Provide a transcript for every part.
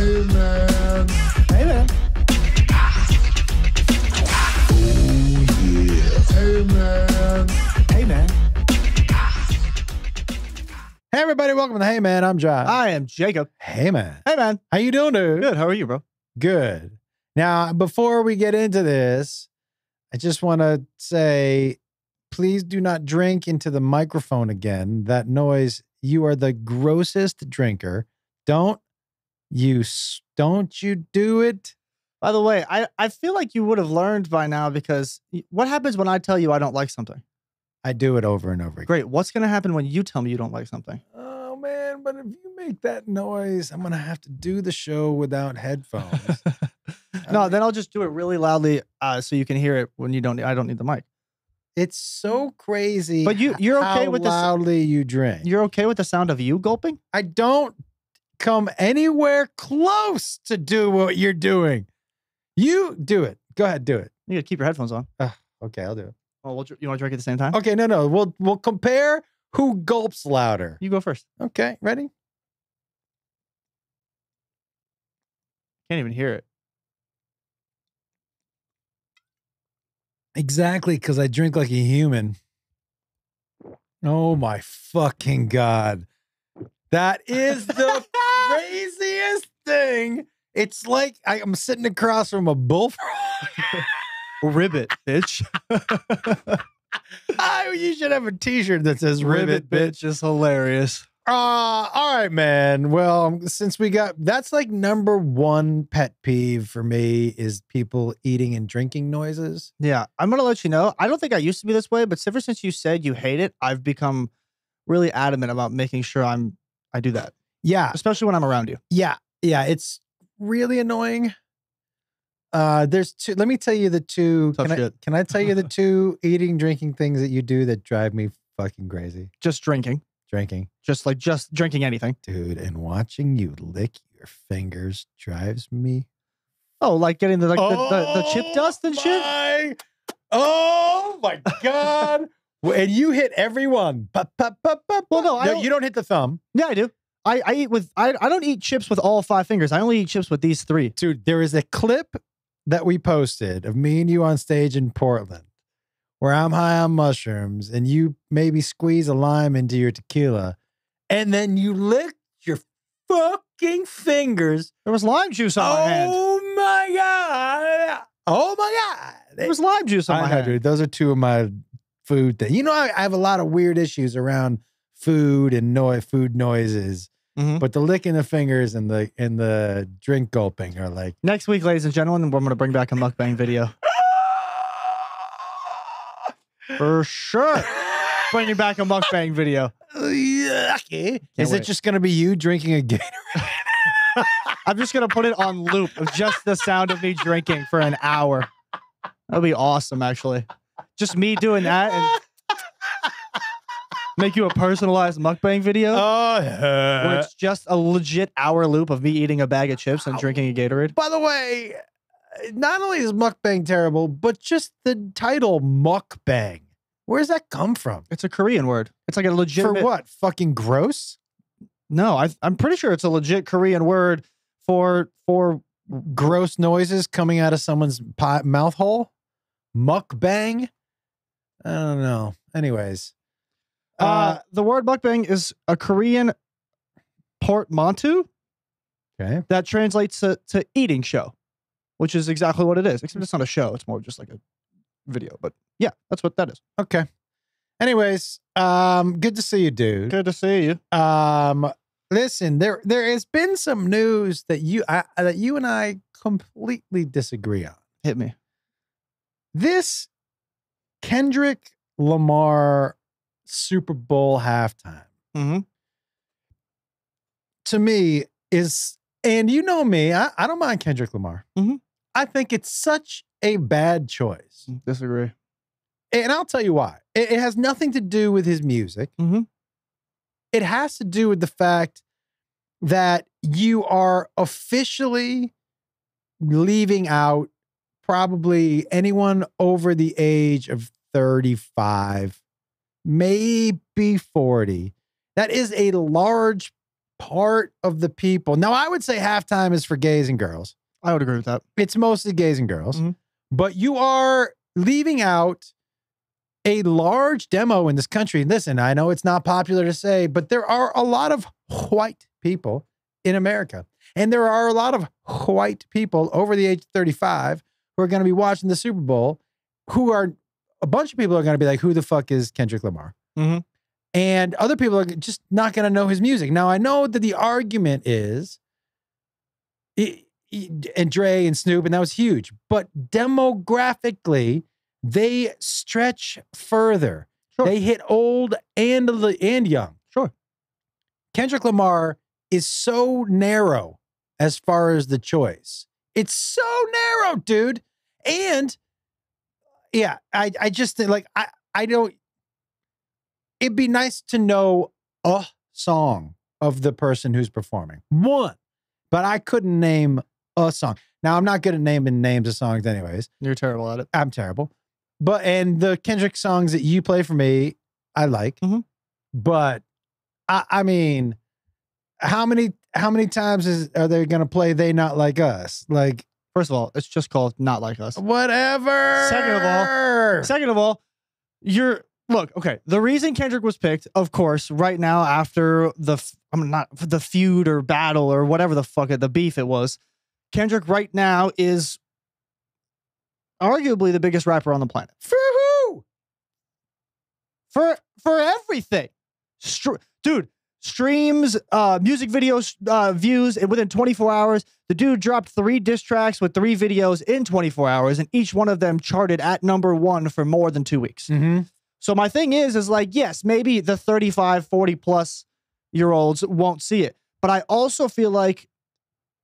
Hey man. Hey man. Hey man. Hey man. Hey everybody, welcome to the Hey Man. I'm Josh. I am Jacob. hey man. Hey man. How you doing, dude? Good. How are you, bro? Good. Now, before we get into this, I just want to say please do not drink into the microphone again. That noise, you are the grossest drinker. Don't you don't you do it? By the way, I, I feel like you would have learned by now because what happens when I tell you I don't like something? I do it over and over again. Great. What's going to happen when you tell me you don't like something? Oh man, but if you make that noise, I'm gonna have to do the show without headphones. no, mean- then I'll just do it really loudly uh, so you can hear it when you don't. I don't need the mic. It's so crazy. But you- you're okay how with this- loudly you drink. You're okay with the sound of you gulping? I don't come anywhere close to do what you're doing. You do it. Go ahead, do it. You got to keep your headphones on. Okay, I'll do it. Oh, we'll, you want to drink at the same time? Okay, no, no. We'll we'll compare who gulps louder. You go first. Okay, ready? Can't even hear it. Exactly, because I drink like a human. Oh my fucking god. That is the craziest thing. It's like I, am sitting across from a bullfrog. Ribbit, bitch. Oh, you should have a T-shirt that says "Ribbit, bitch." is hilarious. Uh, all right, man. Well, um, since we got that's like number one pet peeve for me is people eating and drinking noises. Yeah, I'm gonna let you know. I don't think I used to be this way, but ever since you said you hate it, I've become really adamant about making sure I'm I do that, Yeah, especially when I'm around you. yeah, yeah. It's really annoying. Uh, there's two. Let me tell you the two. Tough Can I, can I tell you the two eating, drinking things that you do that drive me fucking crazy? Just drinking, Drinking, just like just drinking anything. dude, and watching you lick your fingers drives me Oh, like getting the like the, the, the chip dust and shit. Oh my god! And you hit everyone. Well, no, don't- you don't hit the thumb, Yeah, I do. I, I eat with I, I don't eat chips with all five fingers. I only eat chips with these three. dude. There is a clip that we posted of me and you on stage in Portland, where I'm high on mushrooms, and you maybe squeeze a lime into your tequila, and then you lick your fucking fingers. There was lime juice on my oh hand. Oh my god! Oh my god! There was lime juice on I my know, hand. dude. Those are two of my food things. You know, I, I have a lot of weird issues around food and noise, food noises. Mhm. But the licking the fingers and the and the drink gulping are like. Next week, ladies and gentlemen, we're gonna bring back a mukbang video for sure. Bringing back a mukbang video. Yucky. Is it just gonna be you drinking a Gatorade? I'm just gonna put it on loop of just the sound of me drinking for an hour. That'd be awesome, actually. Just me doing that and make you a personalized mukbang video Oh, where yeah. it's just a legit hour loop of me eating a bag of chips and drinking a Gatorade. By the way, not only is mukbang terrible, but just the title mukbang. Where's that come from? It's a Korean word. It's like a legit For what? Fucking gross? No, I, I'm pretty sure it's a legit Korean word for for gross noises coming out of someone's pi- mouth hole? Mukbang? I don't know. Anyways, uh, uh, the word mukbang is a Korean portmanteau okay. that translates to, to eating show, which is exactly what it is. Except it's not a show; it's more just like a video. But yeah, that's what that is. Okay. Anyways, um, good to see you, dude. Good to see you. Um, listen, there there has been some news that you I, that you and I completely disagree on. Hit me. This Kendrick Lamar Super Bowl halftime. Mm-hmm. to me is, and you know me, I, I don't mind Kendrick Lamar. Mhm. I think it's such a bad choice. Disagree. And I'll tell you why. It, it has nothing to do with his music. Mhm. It has to do with the fact that you are officially leaving out probably anyone over the age of 35, maybe 40. That is a large part of the people. Now, I would say halftime is for gays and girls. I would agree with that. It's mostly gays and girls, Mhm. but you are leaving out a large demo in this country. Listen, I know it's not popular to say, but there are a lot of white people in America. And there are a lot of white people over the age of 35 who are going to be watching the Super Bowl who are a bunch of people are going to be like, who the fuck is Kendrick Lamar? Mhm. And other people are just not going to know his music. Now, I know that the argument is, i- i- and Dre and Snoop, and that was huge, but demographically, they stretch further. Sure. They hit old and and young. Sure. Kendrick Lamar is so narrow as far as the choice. It's so narrow, dude. And yeah, I I just like I I don't it'd be nice to know a song of the person who's performing. One. But I couldn't name a song. Now I'm not good at naming names of songs anyways. You're terrible at it. I'm terrible. But and the Kendrick songs that you play for me, I like. Mhm. But I, I mean, how many how many times is are they gonna play They Not Like Us? Like First of all, it's just called not like us. whatever. Second of all- Second of all, you're look okay. The reason Kendrick was picked, of course, right now after the I'm not the feud or battle or whatever the fuck it, the beef it was. Kendrick right now is arguably the biggest rapper on the planet for who? for for everything. Str- dude, streams, uh, music videos, uh, views and within 24 hours. The dude dropped three diss tracks with three videos in 24 hours, and each one of them charted at number one for more than two weeks. Mm-hmm. So my thing is, is like, yes, maybe the 35, 40 plus year olds won't see it. But I also feel like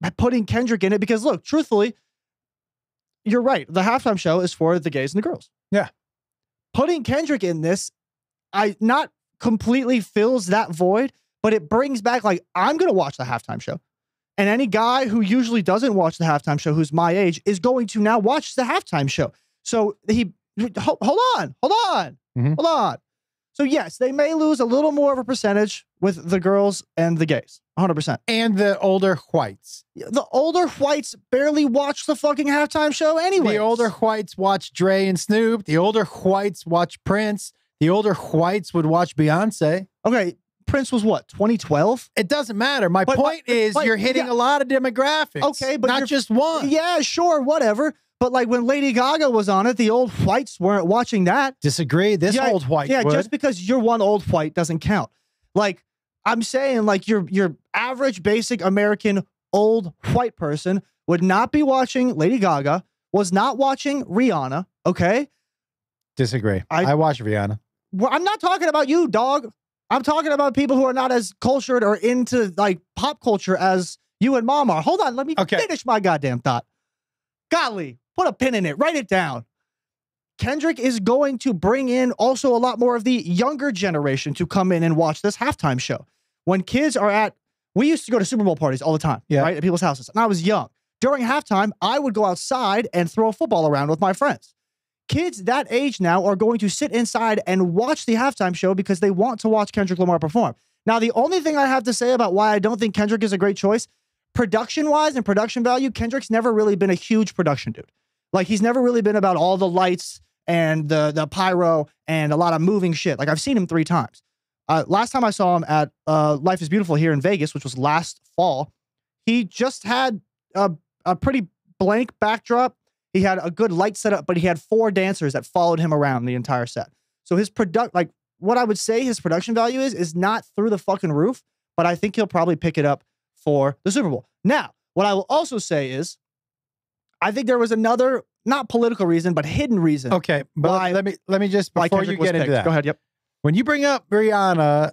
by putting Kendrick in it, because look, truthfully, you're right. The halftime show is for the gays and the girls. Yeah. Putting Kendrick in this, I not completely fills that void, but it brings back like I'm gonna watch the halftime show. And any guy who usually doesn't watch the halftime show who's my age is going to now watch the halftime show. So he hold, hold on, hold on, Mhm. hold on. So yes, they may lose a little more of a percentage with the girls and the gays. 100%. And the older whites. The older whites barely watch the fucking halftime show anyway. The older whites watch Dre and Snoop. The older whites watch Prince. The older whites would watch Beyonce. Okay, Prince was what, 2012? It doesn't matter. My But- point but- is, but- you're hitting yeah. a lot of demographics. Okay, but not just one. Yeah, sure, whatever. But like when Lady Gaga was on it, the old whites weren't watching that. Disagree. This Yeah, old white yeah, would. just because you're one old white doesn't count. Like I'm saying, like your your average basic American old white person would not be watching Lady Gaga, was not watching Rihanna. Okay, Disagree. I- I, watch Rihanna. well, I'm not talking about you, dog. I'm talking about people who are not as cultured or into like pop culture as you and mom are. Hold on, let me Okay. finish my goddamn thought. Golly, put a pin in it, write it down. Kendrick is going to bring in also a lot more of the younger generation to come in and watch this halftime show. When kids are at, we used to go to Super Bowl parties all the time, Yeah. right? At people's houses. And I was young. During halftime, I would go outside and throw a football around with my friends. Kids that age now are going to sit inside and watch the halftime show because they want to watch Kendrick Lamar perform. Now, the only thing I have to say about why I don't think Kendrick is a great choice, production wise and production value, Kendrick's never really been a huge production dude. Like he's never really been about all the lights and the the pyro and a lot of moving shit. Like I've seen him three times. Uh, last time I saw him at uh, Life is Beautiful here in Vegas, which was last fall, he just had a, a pretty blank backdrop. He had a good light setup, but he had four dancers that followed him around the entire set. So his product, like what I would say his production value is, is not through the fucking roof, but I think he'll probably pick it up for the Super Bowl. Now, what I will also say is, I think there was another not political reason, but hidden reason Okay, but Why- let me let me just before you get into that. Go ahead. Yep. When you bring up Rihanna,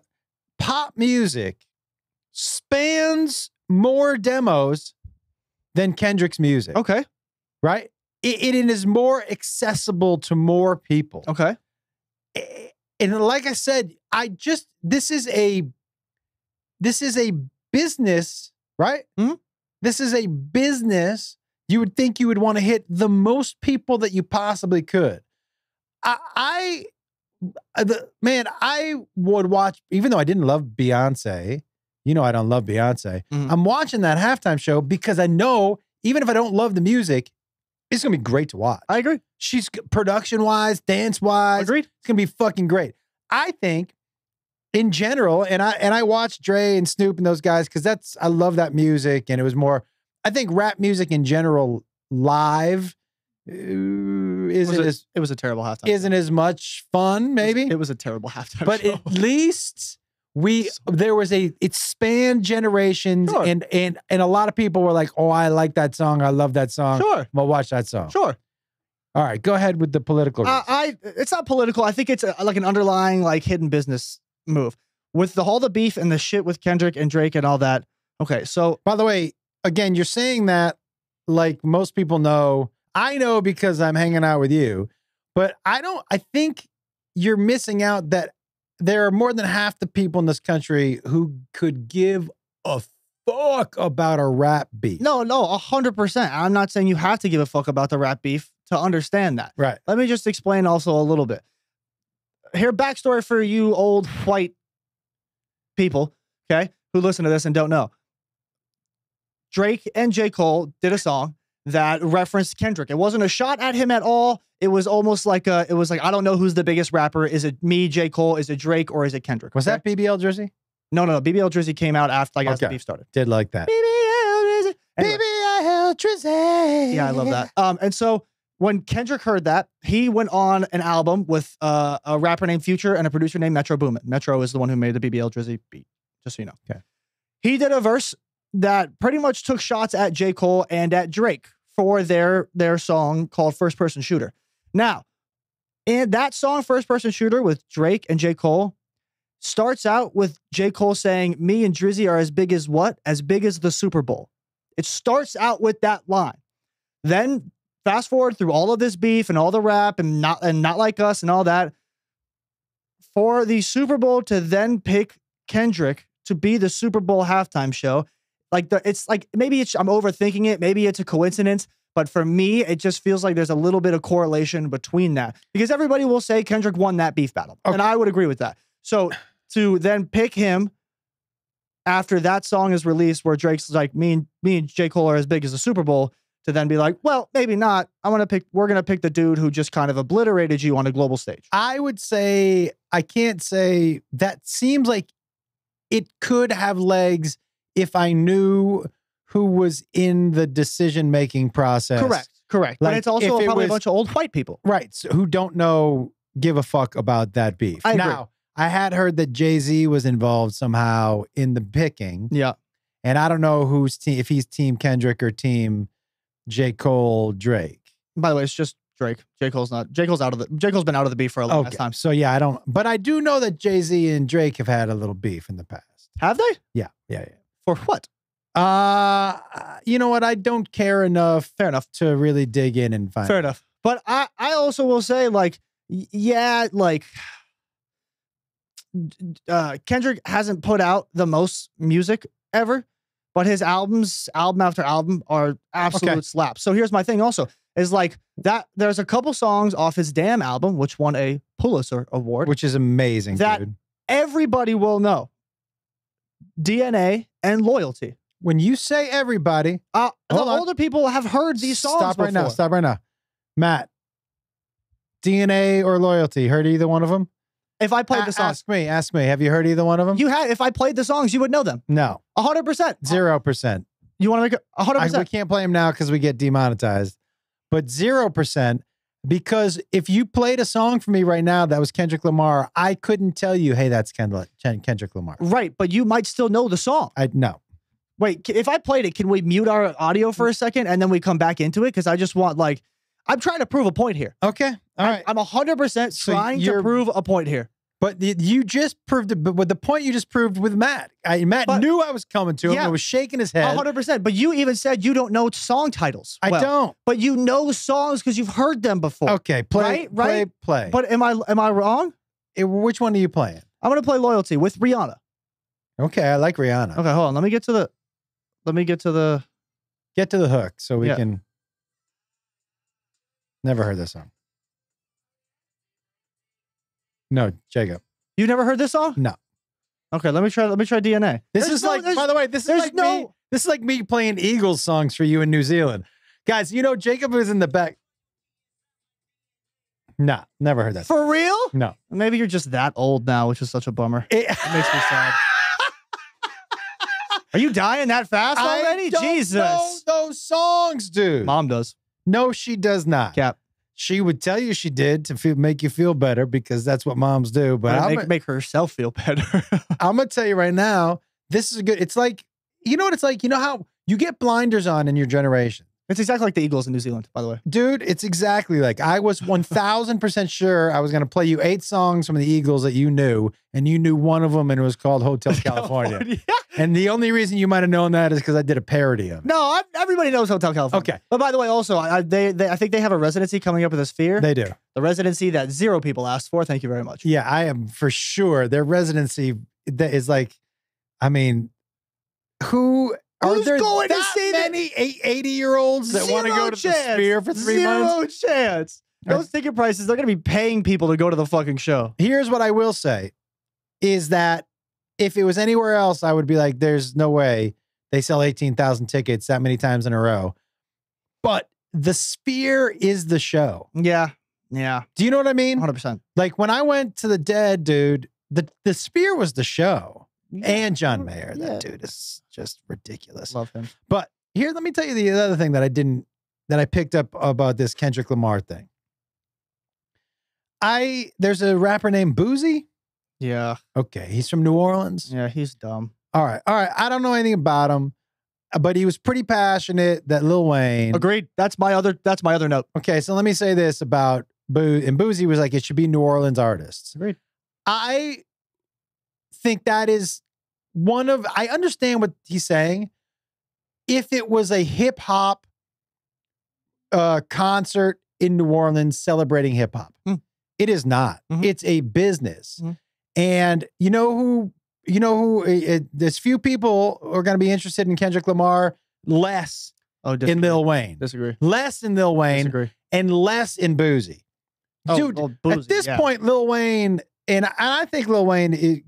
pop music spans more demos than Kendrick's music. Okay. Right? It, it is more accessible to more people. Okay. And like I said, I just this is a this is a business, right? Mhm. This is a business. You would think you would want to hit the most people that you possibly could. I, I uh, the man, I would watch, even though I didn't love Beyonce, You know I don't love Beyonce. Mhm. I'm watching that halftime show because I know even if I don't love the music, it's gonna be great to watch. I agree. She's production wise, dance wise, Agreed. it's gonna be fucking great. I think in general, and I and I watched Dre and Snoop and those guys because that's I love that music, and it was more. I think rap music in general live uh, It isn't was, a, as it was a terrible halftime. isn't as much fun, maybe. It was a terrible halftime. but show. at least we there was a it spanned generations, Sure. and and and a lot of people were like, "Oh, I like that song. I love that song. sure, Well, watch that song." sure. All right, go ahead with the political. Uh. I it's not political. I think it's a, like an underlying like hidden business move with the all the beef and the shit with Kendrick and Drake and all that. Okay, so By the way, again, you're saying that like most people know. I know because I'm hanging out with you, but I don't. I think you're missing out that there are more than half the people in this country who could give a fuck about a rap beef. no, no, a hundred percent. I'm not saying you have to give a fuck about the rap beef to understand that. Right. Let me just explain also a little bit. Here, backstory for you old white people, okay, who listen to this and don't know. Drake and J. Cole did a song that referenced Kendrick. It wasn't a shot at him at all. It was almost like a, it was like, I don't know who's the biggest rapper. Is it me, J. Cole? Is it Drake or is it Kendrick? Was okay? that BBL jersey? No, no, no. BBL Drizzy came out after, like, as the beef started. Did like that. BBL Drizzy. Anyway. BBL Drizzy. Yeah, I love that. Um, and so when Kendrick heard that, he went on an album with uh, a rapper named Future and a producer named Metro Boomin. Metro is the one who made the BBL Drizzy beat, just so you know. Okay. He did a verse that pretty much took shots at J. Cole and at Drake for their their song called First Person Shooter. Now, in that song, First Person Shooter with Drake and J. Cole, starts out with J. Cole saying, Me and Drizzy are as big as what? As big as the Super Bowl. It starts out with that line. Then fast forward through all of this beef and all the rap and not and not like us and all that. For the Super Bowl to then pick Kendrick to be the Super Bowl halftime show, like the it's like maybe it's I'm overthinking it, maybe it's a coincidence, but for me, it just feels like there's a little bit of correlation between that because everybody will say Kendrick won that beef battle, Okay. and I would agree with that. So to then pick him after that song is released, where Drake's like, me and me and J. Cole are as big as the Super Bowl, to then be like, well, maybe not. I'm gonna pick. We're gonna pick the dude who just kind of obliterated you on a global stage. I would say I can't say that seems like it could have legs if I knew who was in the decision making process. Correct, correct. but it's also it probably was- a bunch of old white people. Right. So who don't know, give a fuck about that beef. I agree. now, I had heard that Jay Z was involved somehow in the picking, Yeah, and I don't know who's team, if he's team Kendrick or team J. Cole Drake. By the way, it's just Drake. J. Cole's not. J. Cole's out of the. J. Cole's been out of the beef for a long Okay. time. So yeah, I don't, but I do know that Jay Z and Drake have had a little beef in the past. Have they? Yeah, Yeah. Yeah. For what? Uh, you know what? I don't care enough Fair enough. to really dig in and find. Fair enough. But I, I also will say, like, yeah, like, uh, Kendrick hasn't put out the most music ever, but his albums, album after album, are absolute Okay. slaps. So here's my thing. Also, is like that. There's a couple songs off his damn album, which won a Pulitzer Award. Which is amazing, That- dude. everybody will know. DNA and loyalty. When you say everybody, Uh, the on. older people have heard these songs Stop right now. Stop right now. Matt, DNA or loyalty? Heard either one of them? If I played A- the songs, Ask me. Ask me. Have you heard either one of them? you had. If I played the songs, you would know them. no. A hundred percent. Zero percent. You want to make it a hundred I- We can't play them now because we get demonetized. But zero percent because if you played a song for me right now that was Kendrick Lamar, I couldn't tell you, hey, that's Kendrick Kendrick Lamar. Right, but you might still know the song. I no. Wait, if I played it, can we mute our audio for a second and then we come back into it? Because I just want like, I'm trying to prove a point here. Okay. All right. I'm hundred percent So trying to prove a point here. But you just proved it. But with the point you just proved with Matt, I, Matt But- knew I was coming to him. Yeah. and was shaking his head. hundred percent. But you even said you don't know song titles. I well. don't. But you know songs because you've heard them before. Okay, play, Right, play, right. play. But am I am I wrong? Eh, which one are you playing? I'm gonna play Loyalty with Rihanna. Okay, I like Rihanna. Okay, hold on. Let me get to the. Let me get to the. Get to the hook so we Yeah. can. Never heard this song. No, Jacob. You never heard this song? No. Okay, let me try. Let me try DNA. This There's is no- like, by the way, this is like me. This is like me playing Eagles songs for you in New Zealand, guys. You know, Jacob is in the back. Nah, never heard that. for real. no, Maybe you're just that old now, which is such a bummer. it, makes me sad. Are you dying that fast already? I don't Jesus. know those songs, dude. Mom does. No, she does not. Cap. She would tell you she did to feel, make you feel better because that's what moms do. But But I'm, make, make herself feel better. I'm gonna tell you right now, this is a good. It's like you know what it's like. You know how you get blinders on in your generation. It's exactly like the Eagles in New Zealand, by the way. Dude, it's exactly like I was 1000% sure I was going to play you eight songs from the Eagles that you knew, and you knew one of them, and it was called Hotel California. and the only reason you might have known that is because I did a parody of it. No, I, everybody knows Hotel California. Okay. But by the way, also, I, I- they, they, I think they have a residency coming up with a Sphere. They do. the residency that zero people asked for. Thank you very much. Yeah, I am for sure. Their residency that is like, I mean, who are Who's there going to that see the- many 80 year olds that want to go to the chance. Sphere for three Zero months? chance. Those ticket prices, they're going to be paying people to go to the fucking show. here's what I will say is that if it was anywhere else, I would be like, there's no way they sell 18,000 tickets that many times in a row. But the Sphere is the show. Yeah. Yeah. Do you know what I mean? 100%. Like when I went to the Dead, dude, the, the Sphere was the show. And John Mayer. Yeah. That dude is just ridiculous. Love him. But here, let me tell you the other thing that I didn't, that I picked up about this Kendrick Lamar thing. I, there's a rapper named Boosie. Yeah. Okay. He's from New Orleans. Yeah. He's dumb. All right. All right. I don't know anything about him, uh, but he was pretty passionate that Lil Wayne. Agreed. That's my other. That's my other note. Okay. So let me say this about Boo. And Boosie was like, it should be New Orleans artists. Agreed. I think that is one of, I understand what he's saying. If it was a hip hop uh, concert in New Orleans celebrating hip hop, Mm. it is not. Mhm. It's a business. Mhm. And you know who, you know who, it, it- there's few people who are going to be interested in Kendrick Lamar, less Oh, in. Lil Wayne, disagree. less in Lil Wayne, Disagree. and less in Boosie. Oh, Dude, well, At this yeah. point, Lil Wayne, and I- I think Lil Wayne is,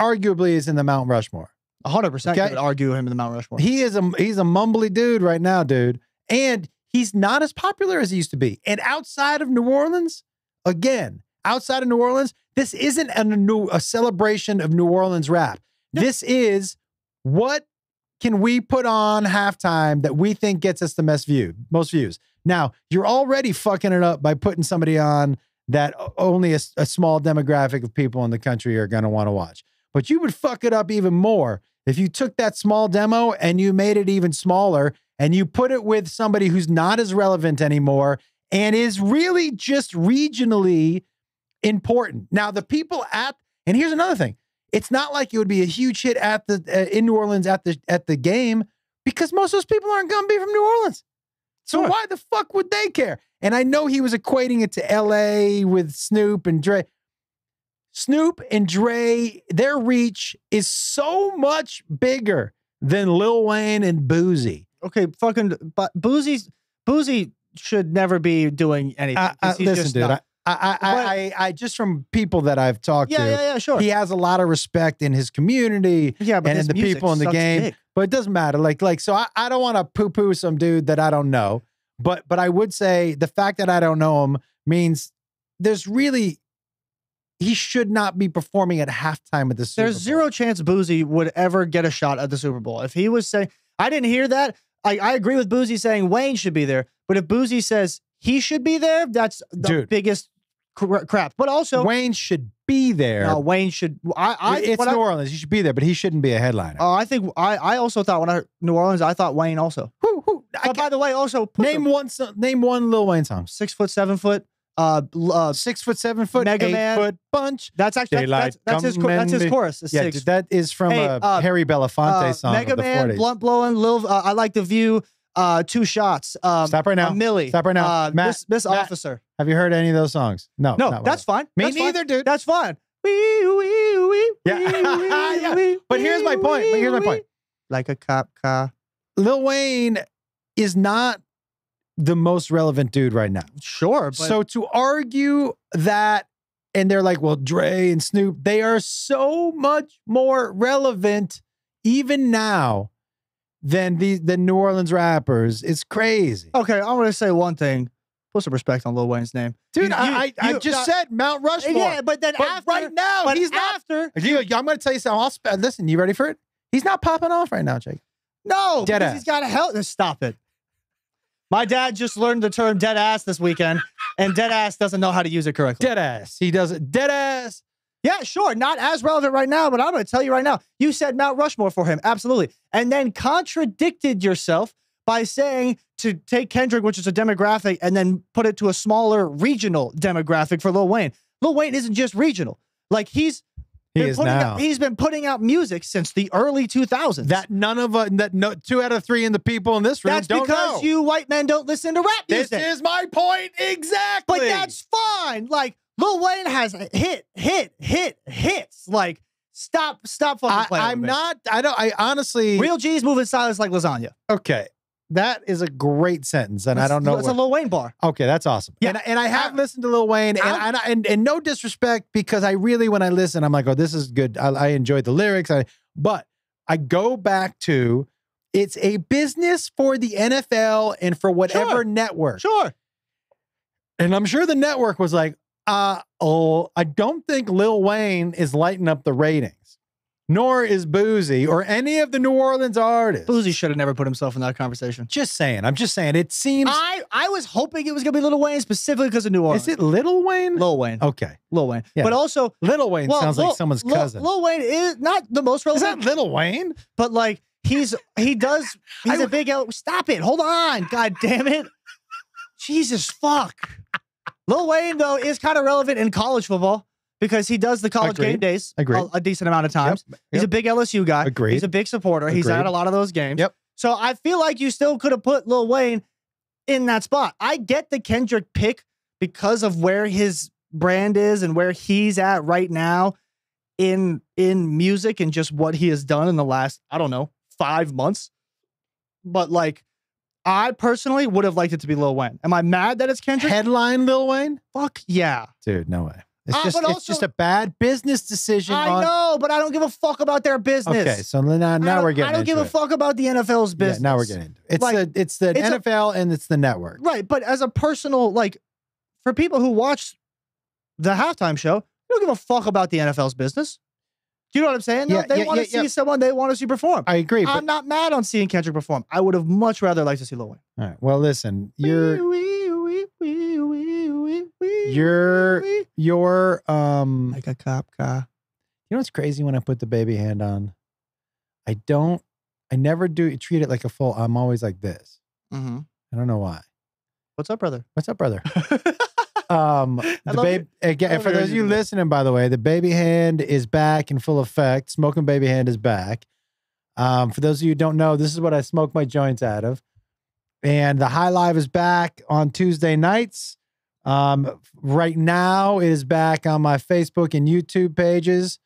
arguably is in the Mount Rushmore. 100% Okay. could argue him in the Mount Rushmore. He is a he's a mumbly dude right now, dude. And he's not as popular as he used to be. And outside of New Orleans, again, outside of New Orleans, this isn't a new a celebration of New Orleans rap. This is what can we put on halftime that we think gets us the most view, most views. Now, you're already fucking it up by putting somebody on that only a small demographic of people in the country are going to want to watch. But you would fuck it up even more if you took that small demo and you made it even smaller and you put it with somebody who's not as relevant anymore and is really just regionally important. Now, the people at and here's another thing. It's not like it would be a huge hit at the uh, in New Orleans at the at the game because most of those people aren't going to be from New Orleans. So Sure. why the fuck would they care? And I know he was equating it to LA with Snoop and Dre. Snoop and Dre, their reach is so much bigger than Lil Wayne and Boosie. okay, fucking, but Boosie's Boosie should never be doing anything. I, he's listen, dude, I, I, I, I, I, just from people that I've talked yeah, to, yeah, yeah, sure. he has a lot of respect in his community. yeah, but and his the people in the game. dick. But it doesn't matter. Like, like, so I, I don't want to poo-poo some dude that I don't know. But but I would say the fact that I don't know him means there's really he should not be performing at halftime at the Super There's Bowl. zero chance Boosie would ever get a shot at the Super Bowl. If he was saying, I didn't hear that. I, I agree with Boosie saying Wayne should be there. But if Boosie says he should be there, that's the Dude. biggest crap. But also, Wayne should be there. no, Wayne should. I, I, it's New I, Orleans. He should be there, but he shouldn't be a headliner. oh, I think I, I also thought when I heard New Orleans, I thought Wayne also. Who- who- But by the way, also name the one. Name one Lil Wayne song. six foot, seven foot. Uh, uh Six foot, seven foot, Mega eight Man. foot bunch. that's actually that's, that's, that's his that's his chorus. Yeah, six. that is from Hey, a uh, Harry Belafonte uh, song Mega Man, 40s. blunt blowing, Lil. Uh, I like the view. Uh, two shots. Um, Stop right now. A Milli. Stop right now. Uh, Matt, Miss, Miss Matt. Officer. Have you heard any of those songs? No, No, that's fine. Me That's fine. neither, dude. That's fine. Wee, wee, wee, Yeah. Yeah. But here's my point. But here's my point. Like a cop car. Lil Wayne is not the most relevant dude right now. Sure, but so to argue that and they're like, well, Dre and Snoop, they are so much more relevant even now than the the New Orleans rappers. It's crazy. Okay, I want to say one thing. Put some respect on Lil Wayne's name, Dude, You- I, I, I you- just no- said Mount Rushmore. Yeah, but then but after, right now, but he's not. after. You- I'm going to tell you something. I'll sp- listen. You ready for it? He's not popping off right now, Jake. No, Dead ass. he's got to help. Stop it. My dad just learned the term dead ass this weekend, and dead ass doesn't know how to use it correctly. Dead ass. He does it. Dead ass. Yeah, sure. Not as relevant right now, but I'm going to tell you right now. You said Mount Rushmore for him. Absolutely. And then contradicted yourself by saying to take Kendrick, which is a demographic, and then put it to a smaller regional demographic for Lil Wayne. Lil Wayne isn't just regional. Like he's he is now. Out, he's been putting out music since the early 2000s. that none of us, that no two out of three in the people in this room that's don't because know. you white men don't listen to rap music. This is my point exactly. but that's fine. Like Lil Wayne has hit, hit, hit, hits. Like stop, stop fucking I, playing. I'm not. I don't. I honestly. Real G's moving silence like lasagna. okay. That is a great sentence, and I don't know. It's what- a Lil Wayne bar. Okay, that's awesome. Yeah. and, and I have I'm- listened to Lil Wayne, and, I'm- and, I- and and no disrespect because I really, when I listen, I'm like, oh, this is good. I, I enjoyed the lyrics. I, but I go back to it's a business for the NFL and for whatever Sure. network, Sure. and I'm sure the network was like, uh oh, I don't think Lil Wayne is lighting up the ratings, nor is Boosie or any of the New Orleans artists. Boosie should have never put himself in that conversation. Just saying. I'm just saying. It seems. I, I was hoping it was gonna be Lil Wayne specifically because of New Orleans. is it Lil Wayne? Lil Wayne? Okay. Lil Wayne. Yeah. But also, Lil Wayne well, sounds Lil- like someone's Lil- cousin. Lil Wayne is not the most Is that relevant, Little Wayne? but like he's he does he's I- a big L. Stop it! Hold on! God damn it! Jesus fuck! Lil Wayne though is kind of relevant in college football because he does the college game days Agreed. a, a decent amount of times. He's a big LSU guy. Agreed. He's a big supporter. He's at a lot of those games. Yep. So I feel like you still could have put Lil Wayne in that spot. I get the Kendrick pick because of where his brand is and where he's at right now in in music and just what he has done in the last, I don't know, five months. But like I personally would have liked it to be Lil Wayne. Am I mad that it's Kendrick? Headline Lil Wayne? Fuck yeah. Dude, no way. It's Uh, just but it's just a bad business decision. I on, know, but I don't give a fuck about their business. Okay, so now, I now don't- we're getting I don't into give a it. fuck about the NFL's Yeah, business. now we're getting into it. It's Like, the it's the it's a- NFL and it's the network. Right, but as a personal, like, for people who watch the halftime show, they don't give a fuck about the NFL's business. You know what I'm saying? Yeah, they yeah, want to yeah, see someone they want to see perform. I agree. I'm not mad on seeing Kendrick perform. I would have much rather liked to see Lil Wayne. all right. Well, listen, you're You're you're you're um like a cop car. you know what's crazy when I put the baby hand on? I don't I never do treat it like a full I'm always like this. Mm-hmm. I don't know why. What's up, brother? What's up, brother? Um, the I again for those of you that. listening, by the way, the baby hand is back in full effect. Smoking baby hand is back. Um, for those of you who don't know, this is what I smoke my joints out of. And the High Live is back on Tuesday nights. Um, right now, it is back on my Facebook and YouTube pages.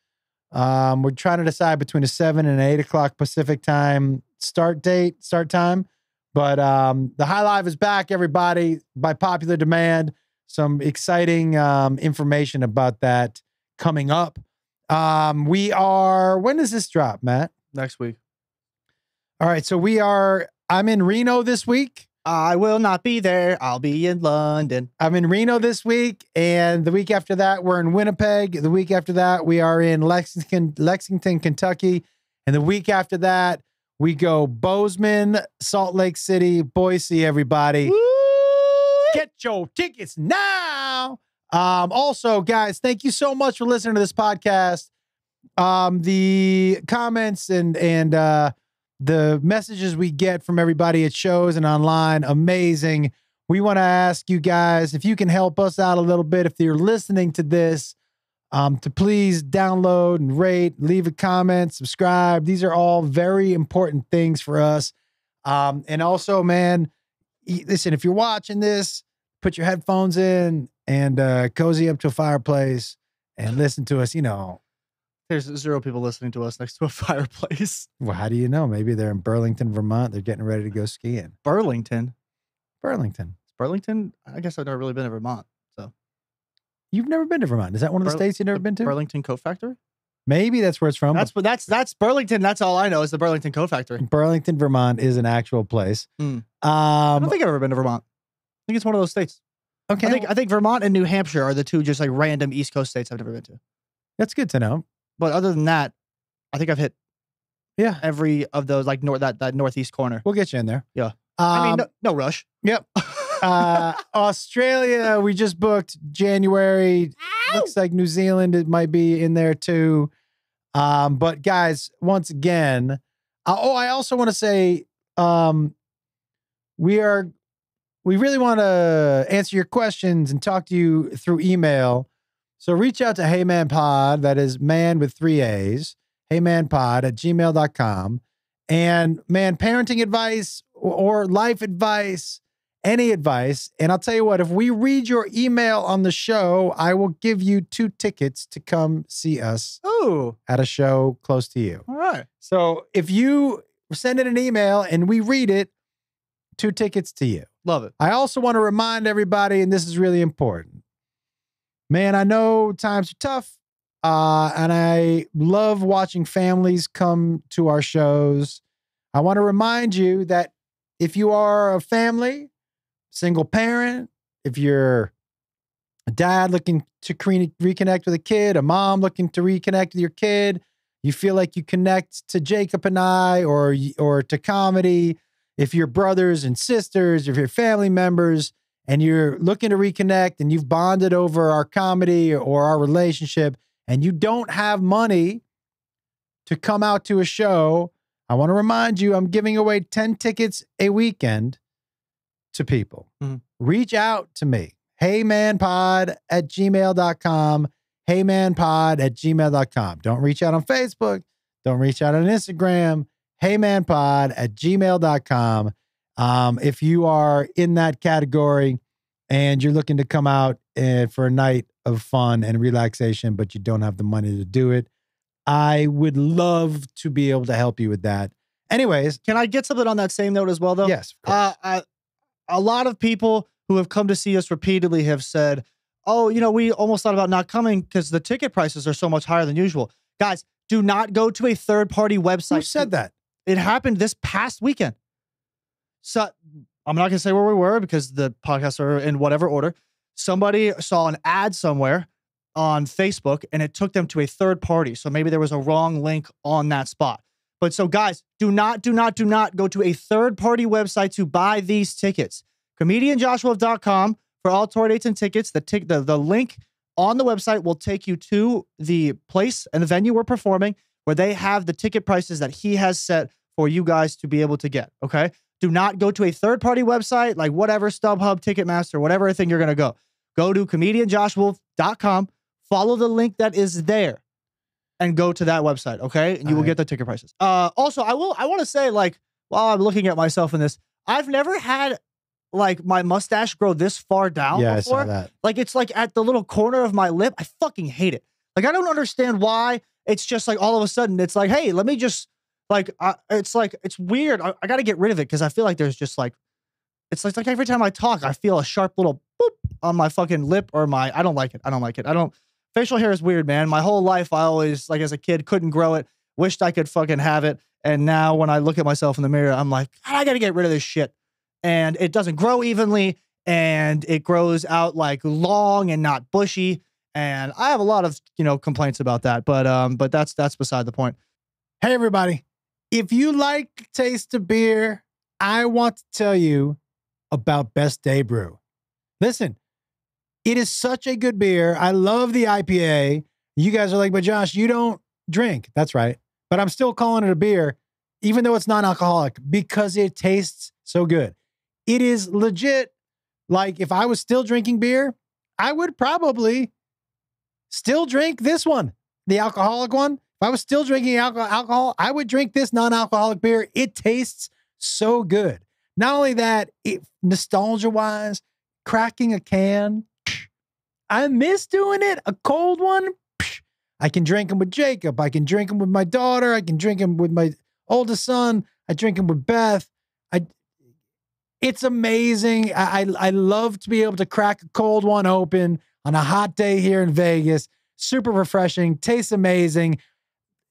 Um, we're trying to decide between a seven and an eight o'clock Pacific time start date, start time. But um, the High Live is back, everybody, by popular demand. Some exciting um, information about that coming up. Um, we are, when does this drop, Matt? Next week. All right. So we are, I'm in Reno this week. I will not be there. I'll be in London. I'm in Reno this week, and the week after that, we're in Winnipeg. The week after that, we are in Lexington, Lexington, Kentucky, and the week after that, we go Bozeman, Salt Lake City, Boise. Everybody, get your tickets now. Um, also, guys, thank you so much for listening to this podcast. Um, the comments and and uh, the messages we get from everybody at shows and online, amazing. We want to ask you guys if you can help us out a little bit. If you're listening to this, um, to please download and rate, leave a comment, subscribe. These are all very important things for us. Um, and also, man, listen, if you're watching this, put your headphones in and uh, cozy up to a fireplace and listen to us. You know, There's zero people listening to us next to a fireplace. well, how do you know? Maybe they're in Burlington, Vermont. They're getting ready to go skiing. Burlington. Burlington. It's Burlington? I guess I've never really been to Vermont. So You've never been to Vermont. Is that one of the Burl- states you've never been to? Burlington Coat Factory. Maybe that's where it's from. That's what that's that's Burlington. That's all I know is the Burlington Coat Factory. Burlington, Vermont is an actual place. I Um, don't think I've ever been to Vermont. I think it's one of those states. okay, I think I think Vermont and New Hampshire are the two just like random East Coast states I've never been to. that's good to know. But other than that, I think I've hit Yeah, every of those like north that that northeast corner. we'll get you in there. Yeah. Um, I mean, no, no rush. Yep. uh, Australia, we just booked January. Looks like New Zealand it might be in there too. Um, but guys, once again, uh, oh, I also want to say, um, we are, we really want to answer your questions and talk to you through email. So reach out to Hey Man Pod, that is man with three A's, heymanpod at gmail.com. And man, parenting advice or, or life advice, any advice. And I'll tell you what, if we read your email on the show, I will give you two tickets to come see us Ooh, at a show close to you. all right. So if you send in an email and we read it, two tickets to you. Love it. I also want to remind everybody, and this is really important. Man, I know times are tough. Uh, and I love watching families come to our shows. I want to remind you that if you are a family, single parent, if you're a dad looking to reconnect with a kid, a mom looking to reconnect with your kid, you feel like you connect to Jacob and I or or to comedy, if you're brothers and sisters, if you're family members and you're looking to reconnect and you've bonded over our comedy or our relationship and you don't have money to come out to a show, I want to remind you I'm giving away 10 tickets a weekend to people. Mhm. Reach out to me. Heymanpod at gmail.com. Heymanpod at gmail.com. Don't reach out on Facebook. Don't reach out on Instagram. Heymanpod at gmail.com. Um, if you are in that category and you're looking to come out and for a night of fun and relaxation, but you don't have the money to do it, I would love to be able to help you with that. Anyways, Can I get something on that same note as well, though? yes. Uh, I, a lot of people who have come to see us repeatedly have said, "Oh, you know, we almost thought about not coming because the ticket prices are so much higher than usual." Guys, do not go to a third-party website. who said that? It happened this past weekend. So I'm not going to say where we were because the podcasts are in whatever order. Somebody saw an ad somewhere on Facebook and it took them to a third party. So maybe there was a wrong link on that spot. But so, guys, do not, do not, do not go to a third party website to buy these tickets. ComedianJoshuaWolf.com for all tour dates and tickets. The, tic- the, the link on the website will take you to the place and the venue we're performing where they have the ticket prices that he has set for you guys to be able to get. Okay. Do not go to a third party website like whatever, StubHub, Ticketmaster, whatever thing you're going to go. Go to comedianjoshwolf.com, follow the link that is there, and go to that website. Okay. And you will Alright. get the ticket prices. Uh, also, I will, I want to say, like, while I'm looking at myself in this, I've never had like my mustache grow this far down Yeah, I saw that. Like it's like at the little corner of my lip. I fucking hate it. Like I don't understand why it's just like all of a sudden it's like, hey, let me just like I it's like it's weird. I, I got to get rid of it because I feel like there's just like it's like, like every time I talk, I feel a sharp little boop on my fucking lip or my. I don't like it. I don't like it. I don't. Facial hair is weird, man. My whole life, I always like as a kid couldn't grow it. Wished I could fucking have it. And now when I look at myself in the mirror, I'm like, I got to get rid of this shit. And it doesn't grow evenly and it grows out like long and not bushy. And I have a lot of, you know, complaints about that. But um, but that's that's beside the point. Hey, everybody. If you like taste of beer, I want to tell you about Best Day Brew. Listen, it is such a good beer. I love the IPA. You guys are like, but Josh, you don't drink. That's right. But I'm still calling it a beer, even though it's non alcoholic, because it tastes so good. It is legit. Like, if I was still drinking beer, I would probably still drink this one, the alcoholic one. If I was still drinking alcohol, I would drink this non alcoholic beer. It tastes so good. Not only that, nostalgia wise, cracking a can, I miss doing it. A cold one, I can drink them with Jacob. I can drink them with my daughter. I can drink them with my oldest son. I drink them with Beth. I, it's amazing. I, I I love to be able to crack a cold one open, on a hot day here in Vegas. Super refreshing, tastes amazing.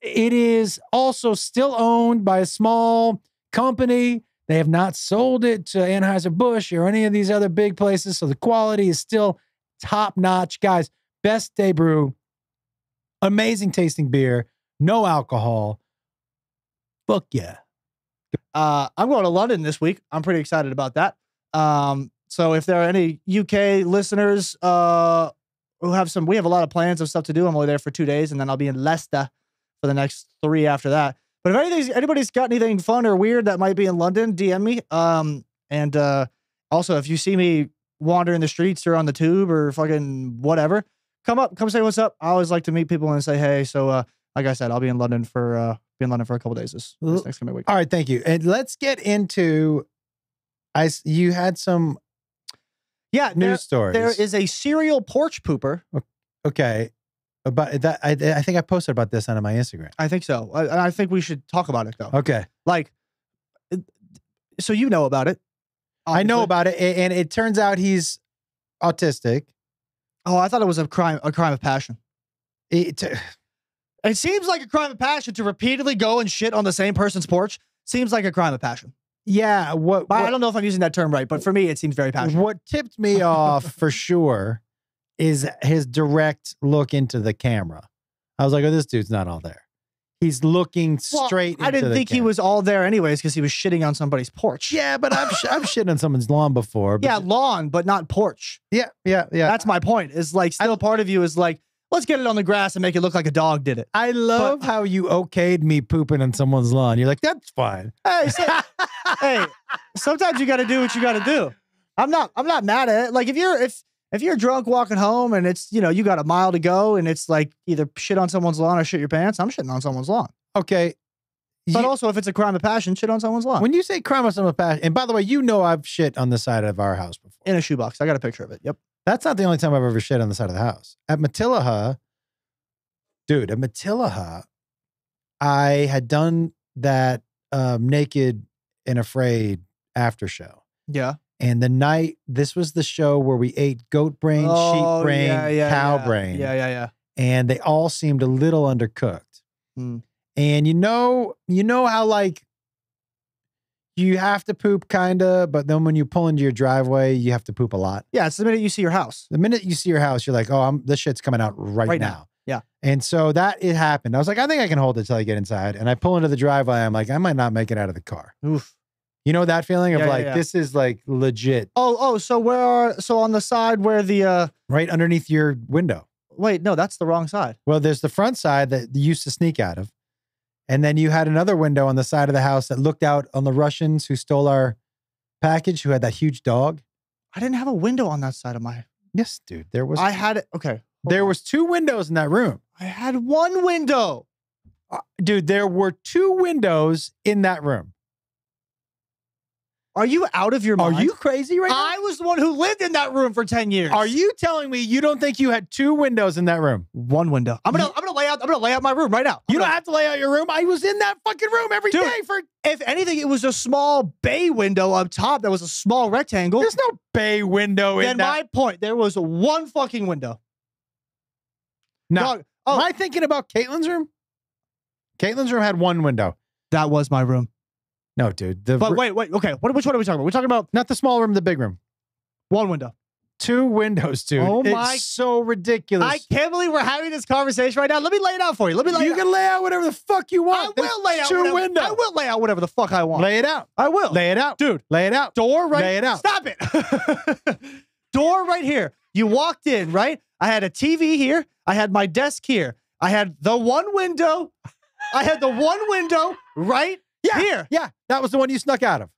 It is also still owned by a small company. They have not sold it to Anheuser-Busch or any of these other big places. So the quality is still top notch. Guys, best day brew, amazing tasting beer, no alcohol. Fuck yeah. Uh, I'm going to London this week. I'm pretty excited about that. Um, so if there are any UK listeners uh, who have some, we have a lot of plans of stuff to do. I'm only there for two days, and then I'll be in Leicester for the next three after that. But if anybody's got anything fun or weird that might be in London, DM me. Um, and uh, also if you see me wandering the streets or on the tube or fucking whatever, come up, come say what's up. I always like to meet people and say hey. So uh, like I said, I'll be in London for uh, be in London for a couple days this, this next coming week. All right, thank you. And let's get into I you had some Yeah, there- news stories. There is a serial porch pooper. okay. About that I I think I posted about this on my Instagram. I think so. I, I think we should talk about it though. Okay. Like, so you know about it? I know about it and it turns out he's autistic. Oh, I thought it was a crime. A crime of passion. It, It seems like a crime of passion to repeatedly go and shit on the same person's porch. Seems like a crime of passion. yeah, what, But I don't know if I'm using that term right, but for me, it seems very passionate. what tipped me off for sure is his direct look into the camera. I was like, "Oh, this dude's not all there. He's looking Well, straight." I didn't think he was all there anyways because he was shitting on somebody's porch. Yeah, but I've sh- I've shit on someone's lawn before. But yeah, lawn, but not porch. yeah, yeah, yeah. That's my point. Is like still part of you is like, let's get it on the grass and make it look like a dog did it. I love how you okayed me pooping on someone's lawn. You're like, that's fine. Hey, say- hey, sometimes you got to do what you got to do. I'm not. I'm not mad at it. Like if you're if if you're drunk walking home and it's you know you got a mile to go and it's like either shit on someone's lawn or shit your pants. I'm shitting on someone's lawn. Okay. But You- also if it's a crime of passion, shit on someone's lawn when you say crime of some passion, and by the way, you know I've shit on the side of our house before. in a shoebox. I got a picture of it. Yep. That's not the only time I've ever shit on the side of the house. At Matilaha, dude, at Matilaha, I had done that um, naked and afraid after show. Yeah. And the night, this was the show where we ate goat brain, sheep brain, Oh, yeah, yeah, cow yeah. brain. Yeah, yeah, yeah. and they all seemed a little undercooked. Mm. And you know, you know how like you have to poop kinda, but then when you pull into your driveway, you have to poop a lot. Yeah. It's the minute you see your house. The minute you see your house, you're like, oh, I'm this shit's coming out right, Right now. now. Yeah. And so that it happened. I was like, I think I can hold it till I get inside. And I pull into the driveway. I'm like, I might not make it out of the car. Oof. You know that feeling of Yeah, yeah, like yeah. this is like legit Oh, oh. So where are so on the side where the uh right underneath your window. wait no that's the wrong side. Well, there's the front side that you used to sneak out of. And then you had another window on the side of the house that looked out on the Russians who stole our package, who had that huge dog. I didn't have a window on that side of my. Yes, dude. There was I had it. Okay. hold there on. was two windows in that room. I had one window. Dude, there were two windows in that room. Are you out of your mind? Are you crazy right now? I was the one who lived in that room for 10 years. Are you telling me you don't think you had two windows in that room? one window? I'm gonna I'm gonna lay out I'm gonna lay out my room right now. You I'm don't gonna- have to lay out your room. I was in that fucking room every day Dude, for if anything, it was a small bay window up top that was a small rectangle. there's no bay window in Then that. my point, there was one fucking window. no. Dog, oh, Am I thinking about Caitlin's room? Caitlin's room had one window. that was my room. No, dude. The But wait, wait, okay. What which one are we talking about? We're talking about not the small room, the big room. one window. Two windows, dude. Oh It's my- so ridiculous. I can't believe we're having this conversation right now. Let me lay it out for you. Let me lay you it out. can lay out whatever the fuck you I want. There's will lay out two whatever, windows. I will lay out whatever the fuck I want. Lay it out. I will. Lay it out. Dude, Lay it out. door right Lay it out. Stop it. door right here. You walked in, right? I had a TV here. I had my desk here. I had the one window. I had the one window right Yeah. here. Yeah, that was the one you snuck out of.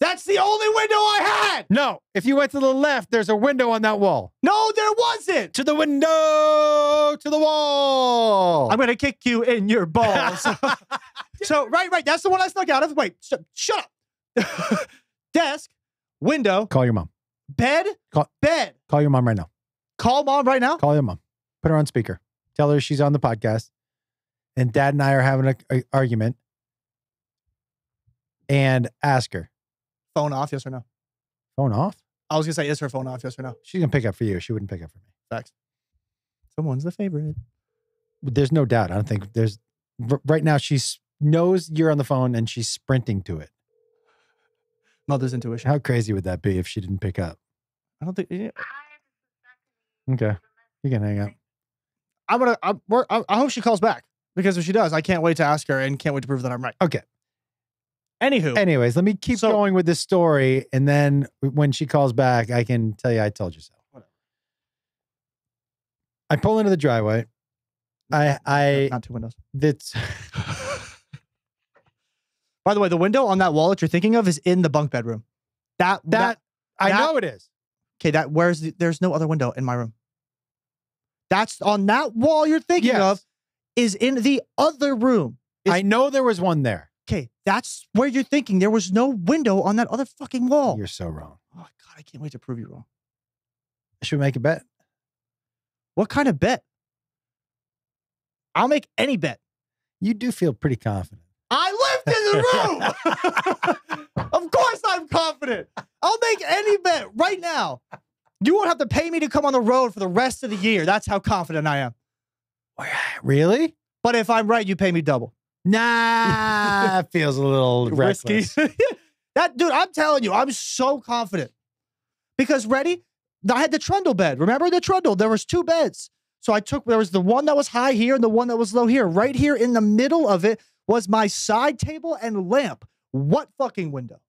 That's the only window I had. No, if you went to the left, there's a window on that wall. No, there wasn't. To the window, to the wall. I'm gonna kick you in your balls. so right, right. That's the one I snuck out of. Wait, sh- shut up. Desk, window, Call your mom. bed, Call- bed. Call your mom right now. Call mom right now. Call your mom. Put her on speaker. Tell her she's on the podcast. And dad and I are having an argument. And ask her, Phone off, yes or no? phone off? I was gonna say, is her phone off, yes or no? She's to pick up for you. She wouldn't pick up for me. Facts. Someone's the favorite. There's no doubt. I don't think there's right now. She knows you're on the phone and she's sprinting to it. Mother's intuition. How crazy would that be if she didn't pick up? I don't think. yeah. Okay, you can hang up. I'm gonna. I'm, we're, I, I hope she calls back because if she does, I can't wait to ask her and can't wait to prove that I'm right. Okay. Anywho, Anyways, let me keep So- going with this story, and then when she calls back, I can tell you I told you so. Whatever. I pull into the driveway. I I not two windows. that's By the way, the window on that wall that you're thinking of is in the bunk bedroom. That that that I that- know it is. okay. That where's the, there's no other window in my room. That's on that wall you're thinking Yes. of is in the other room. Is- I know there was one there. Okay, that's where you're thinking. There was no window on that other fucking wall. You're so wrong. oh God, I can't wait to prove you wrong. Should we make a bet? What kind of bet? I'll make any bet. You do feel pretty confident. I lived in the room. of course, I'm confident. I'll make any bet right now. You won't have to pay me to come on the road for the rest of the year. That's how confident I am. Really? But if I'm right, you pay me double. Nah, feels a little Risky. that dude, I'm telling you, I'm so confident. Because ready? I had the trundle bed. Remember the trundle? There was two beds. So I took there was the one that was high here and the one that was low here. Right here in the middle of it was my side table and lamp. What fucking window?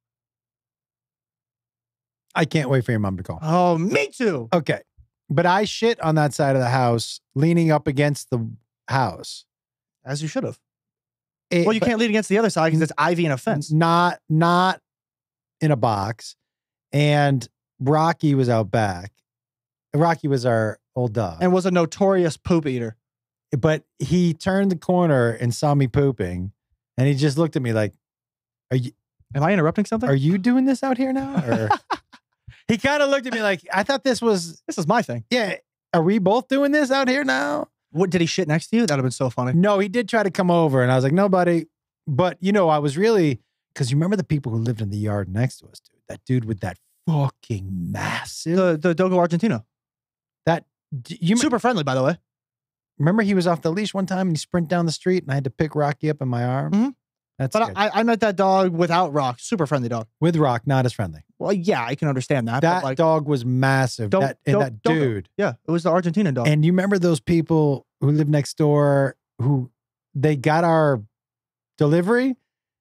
I can't wait for your mom to call. Oh, me too. Okay. But I shit on that side of the house, leaning up against the house. As you should have. It- Well, you can't lean against the other side because it's ivy and a fence. Not not in a box. And Rocky was out back. Rocky was our old dog. And was a notorious poop eater. but he turned the corner and saw me pooping. And he just looked at me like, Are you Am I interrupting something? are you doing this out here now? Or he kind of looked at me like, I thought this was this is my thing. yeah. Are we both doing this out here now? What did he shit next to you? That'd have been so funny. No, he did try to come over, and I was like, nobody. But you know, I was really because you remember the people who lived in the yard next to us, dude. That dude with that fucking massive. The the Dogo Argentino. that you Super friendly, by the way. remember he was off the leash one time and he sprinted down the street, and I had to pick Rocky up in my arm. Mhm. That's But good. I, I met that dog without Rock. Super friendly dog. with Rock, not as friendly. Well, yeah, I can understand that. That but like, dog was massive. Don't- that, and that dude. yeah, it was the Argentina dog. And you remember those people who lived next door who they got our delivery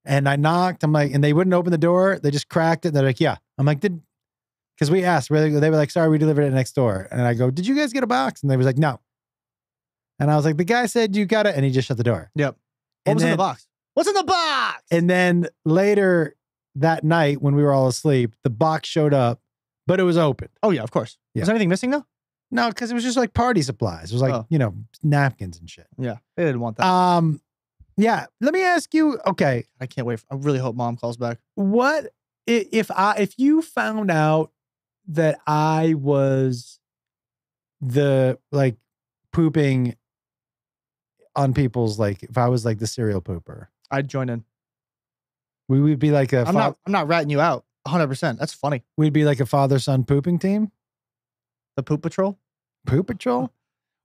and I knocked. I'm like, and they wouldn't open the door. They just cracked it. They're like, yeah. I'm like, did because we asked, they they were like, sorry, we delivered it next door. And I go, did you guys get a box? And they was like, no. And I was like, the guy said you got it, and he just shut the door. Yep. what and was in the box? What's in the box? And then later that night, when we were all asleep, the box showed up, but it was open. oh yeah, of course. Yeah. Was anything missing though? No, because it was just like party supplies. It was like, Oh. you know, napkins and shit. Yeah, they didn't want that. Um, yeah. Let me ask you. Okay, I can't wait. For, I really hope mom calls back. what i- if I if you found out that I was the like pooping on people's like if I was like the serial pooper, I'd join in. we would be like a I'm fa- not. I'm not ratting you out. 100. percent That's funny. we'd be like a father son pooping team, The poop patrol. poop patrol.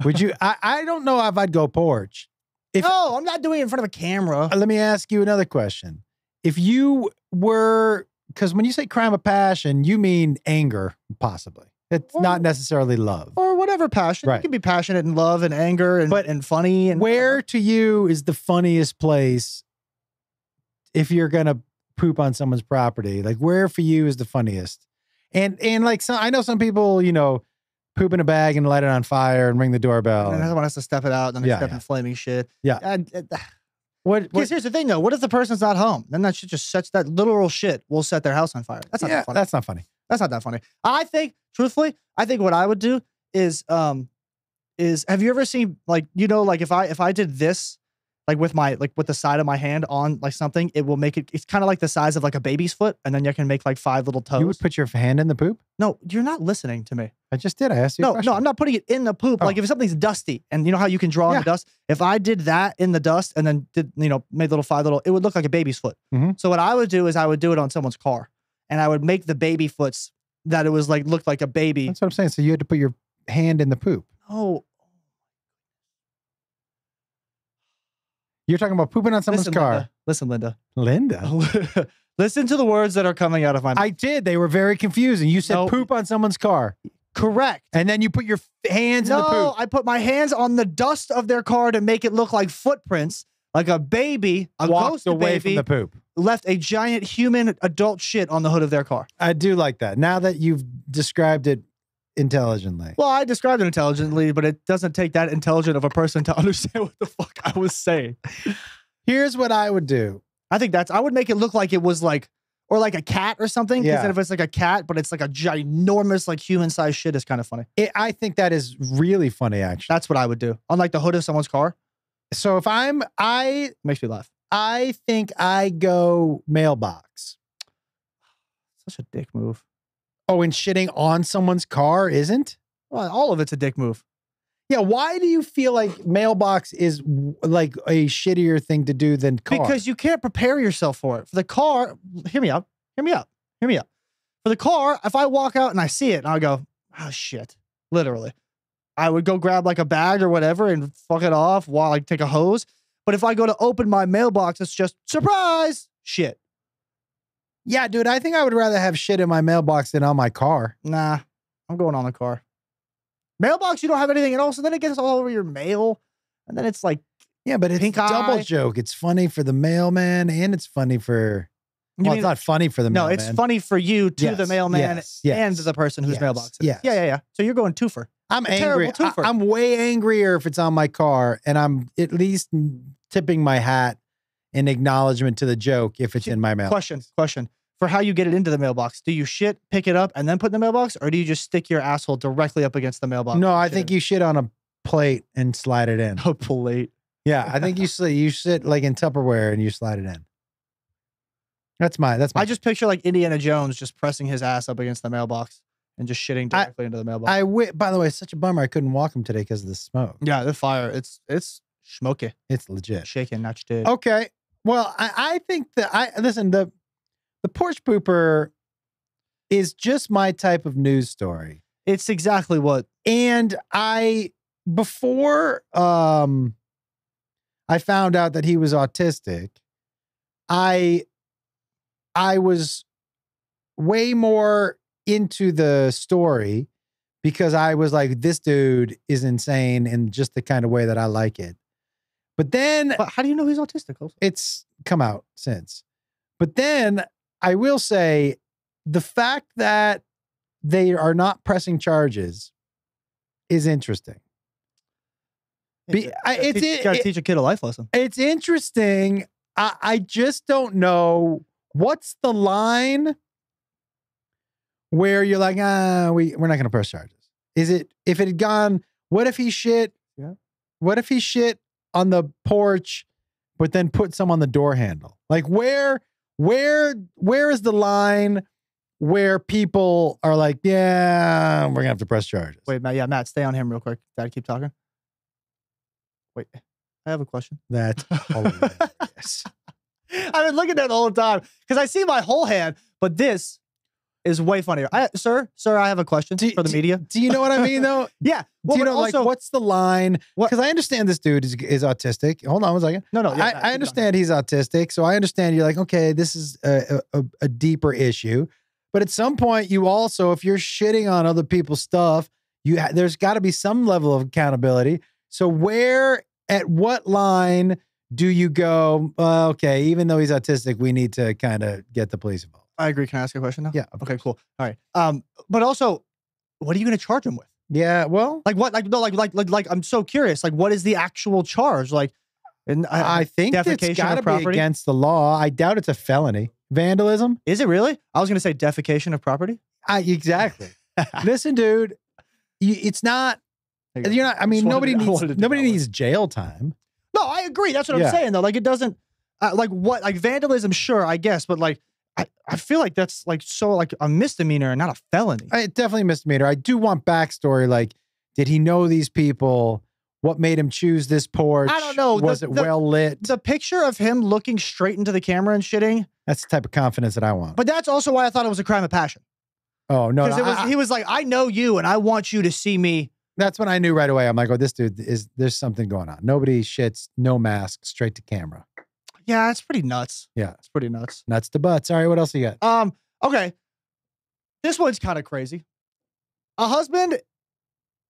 Would you? I I don't know if I'd go porch. If- no, I'm not doing it in front of a camera. Uh, Let me ask you another question. If you were, because when you say crime of passion, you mean anger, possibly. It's Well, not necessarily love. or whatever passion. Right. You can be passionate in love and anger and But and funny and Where to you is the funniest place if you're gonna poop on someone's property? Like where for you is the funniest? And and like some, I know some people, you know, poop in a bag and light it on fire and ring the doorbell. And then everyone has to step it out, and then they Yeah, step yeah. in flaming shit. Yeah. And, and- what, Because what here's the thing, though. What if the person's not home? Then that shit just sets that literal shit will set their house on fire. That's not yeah, that funny. that's not funny. That's not that funny. I think, truthfully, I think what I would do is, um, is have you ever seen like you know like if I if I did this like with my like with the side of my hand on like something, it will make it. It's kind of like the size of like a baby's foot, and then you can make like five little toes. You would put your hand in the poop? no, you're not listening to me. I just did. I asked you. a No, question. no, I'm not putting it in the poop. Oh. Like if something's dusty, and you know how you can draw in the dust. If I did that in the dust and then did you know made little five little, it would look like a baby's foot. Mhm. So what I would do is I would do it on someone's car, and I would make the baby foots that it was like looked like a baby. That's what I'm saying. So you had to put your hand in the poop. Oh, You're talking about pooping on someone's listen, car. Linda. Listen, Linda. Linda. listen to the words that are coming out of my mouth. I did. They were very confusing. You said No. poop on someone's car, Correct. and then you put your f- hands in the No, poop. I put my hands on the dust of their car to make it look like footprints, like a baby, a Walked ghost away baby, from the poop. left a giant human adult shit on the hood of their car. I do like that. Now that you've described it intelligently. Well, I described it intelligently, but it doesn't take that intelligent of a person to understand what the fuck I was saying. Here's what I would do. I think that's I would make it look like it was like or like a cat or something. Because Yeah. if it's like a cat, but it's like a ginormous, like human sized shit is kind of funny. It, I think that is really funny, actually. That's what I would do. On like the hood of someone's car. So if I'm, I, Makes me laugh. I think I go mailbox. Such a dick move. Oh, and shitting on someone's car isn't? Well, all of it's a dick move. Yeah. Why do you feel like mailbox is like a shittier thing to do than car? Because you can't prepare yourself for it. For the car, hear me out. Hear me out. Hear me out. For the car, if I walk out and I see it and I go, oh shit, literally, I would go grab like a bag or whatever and fuck it off while I take a hose. But if I go to open my mailbox, it's just surprise shit. Yeah, dude, I think I would rather have shit in my mailbox than on my car. Nah, I'm going on the car. Mailbox, you don't have anything at all. So then it gets all over your mail. And then it's like, Yeah, but it's Pink a double eye. joke. It's funny for the mailman and it's funny for. you Well, mean- it's not funny for the no, mailman. it's funny for you to the mailman yes, yes, and the person whose yes, mailbox it is. yes. Yeah, yeah, yeah. So you're going twofer. I'm A angry. I, twofer. I'm way angrier if it's on my car, and I'm at least tipping my hat in acknowledgement to the joke if it's in my mail. Question, question. For how you get it into the mailbox, do you shit, pick it up, and then put in the mailbox, or do you just stick your asshole directly up against the mailbox? No, I think you shit on a plate and slide it in. a plate. Yeah, I think you sit you sit like in Tupperware and you slide it in. That's my that's my I just picture like Indiana Jones just pressing his ass up against the mailbox and just shitting I- directly into the mailbox. I wi- by the way, such a bummer I couldn't walk him today because of the smoke. yeah, the fire. It's it's smoky, It's legit. shaking, not dead. Okay. Well, I, I think that I listen, the the porch pooper is just my type of news story. It's exactly what. and i before um i found out that he was autistic i i was way more into the story because i was like this dude is insane in just the kind of way that i like it but then But how do you know he's autistic? also? it's come out since. But then I will say the fact that they are not pressing charges is interesting. Be- I- it's- teach, it- gotta it- teach a kid a life lesson. It's interesting. I, I just don't know what's the line where you're like, ah, we, we're not going to press charges. Is it, if it had gone, what if he shit? Yeah. What if he shit on the porch, but then put some on the door handle? Like where, where, where is the line where people are like, yeah, we're going to have to press charges? Wait, Matt. Yeah, Matt, stay on him real quick. Dad, keep talking. Wait, I have a question. That's hilarious. I've been looking at it the whole time because I see my whole hand, but this is way funnier. I, sir, sir, I have a question Do- for the do- media. Do you know what I mean though? Yeah. Well, Do you know, also, like, what's the line? Because I understand this dude is, is autistic. Hold on one second. No, no. Yeah, I, Matt, I understand he's autistic. So I understand you're like, okay, this is a, a, a deeper issue. But at some point, you also, if you're shitting on other people's stuff, you ha- there's got to be some level of accountability. So where, at what line do you go? Uh, okay, even though he's autistic, we need to kind of get the police involved. I agree. Can I ask a question now? Yeah. Okay, cool. All right. Um, but also, what are you going to charge him with? Yeah. Well, Like what? Like no, like like like like I'm so curious. Like, what is the actual charge? Like, and I, think it's defecation of got to be property? against the law. I doubt it's a felony. Vandalism. is it really? I was going to say defecation of property. I, exactly. Listen, dude, you, it's not. You. You're not. I mean, wanted nobody to- needs wanted to do nobody needs jail time. No, I agree. That's what Yeah. I'm saying though. Like it doesn't uh, like what like vandalism, sure, I guess, but like I, I feel like that's like so like a misdemeanor and not a felony. I definitely misdemeanor. I do want backstory. Like, did he know these people? What made him choose this porch? I don't know. The- Was it the- well lit? the picture of him looking straight into the camera and shitting, That's the type of confidence that I want. but that's also why I thought it was a crime of passion. oh no, Because no it was I- he was like, I know you and I want you to see me That's when I knew right away. I'm like, oh, this dude is there's something going on. Nobody shits, no mask, straight to camera. Yeah, it's pretty nuts. Yeah. It's pretty nuts. Nuts to butts. All right, what else you got? Um, okay. This one's kind of crazy. A husband,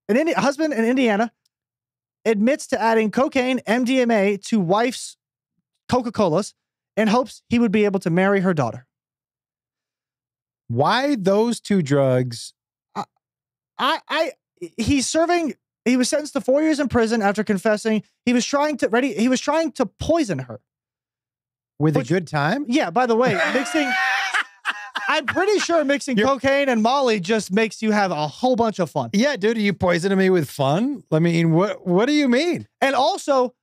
an Indi- husband in Indiana admits to adding cocaine, MDMA to wife's Coca-Colas in hopes he would be able to marry her daughter. Why those two drugs? I, I, he's serving. He was sentenced to four years in prison after confessing he was trying to ready. He was trying to poison her. With Which- a good time? Yeah. By the way, mixing. I'm pretty sure mixing You're- cocaine and Molly just makes you have a whole bunch of fun. Yeah, dude, are you poisoning me with fun? I mean, what what do you mean? And also,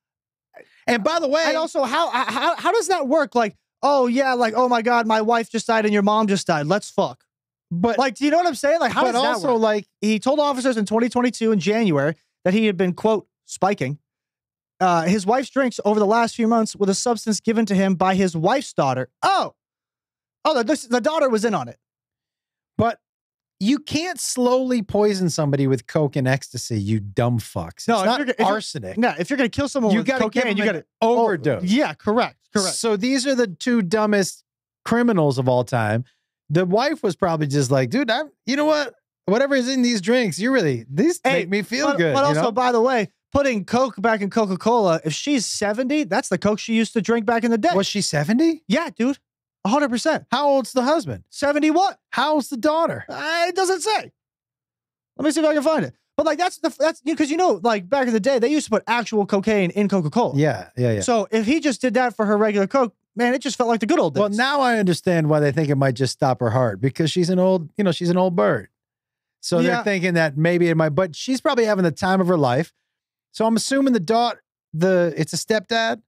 And by the way, and also, how how how does that work? Like, oh yeah, like oh my god, my wife just died and your mom just died. Let's fuck. but Like, do you know what I'm saying? Like, how but does that also work? like He told officers in 2022 in January that he had been quote spiking uh, his wife's drinks over the last few months with a substance given to him by his wife's daughter. Oh, oh, the, the daughter was in on it. but you can't slowly poison somebody with coke and ecstasy, you dumb fucks. No, it's if not if arsenic. No, if you're gonna kill someone you with got to cocaine, you gotta overdose. yeah, correct, correct. So these are the two dumbest criminals of all time. The wife was probably just like, dude, I'm, you know what? Whatever is in these drinks, you really these Hey, make me feel but, good. But also, know? by the way, putting Coke back in Coca Cola, if she's 70, that's the Coke she used to drink back in the day. was she 70? yeah, dude. 100%. How old's the husband? 71. How's the daughter? Uh, it doesn't say. Let me see if I can find it. But like that's the that's you, because you know like back in the day they used to put actual cocaine in Coca Cola. Yeah, yeah, yeah. So if he just did that for her regular Coke, man, it just felt like the good old days. Well, now I understand why they think it might just stop her heart because she's an old, you know, she's an old bird. So Yeah. they're thinking that maybe it might, but she's probably having the time of her life. So I'm assuming the daughter, the it's a stepdad.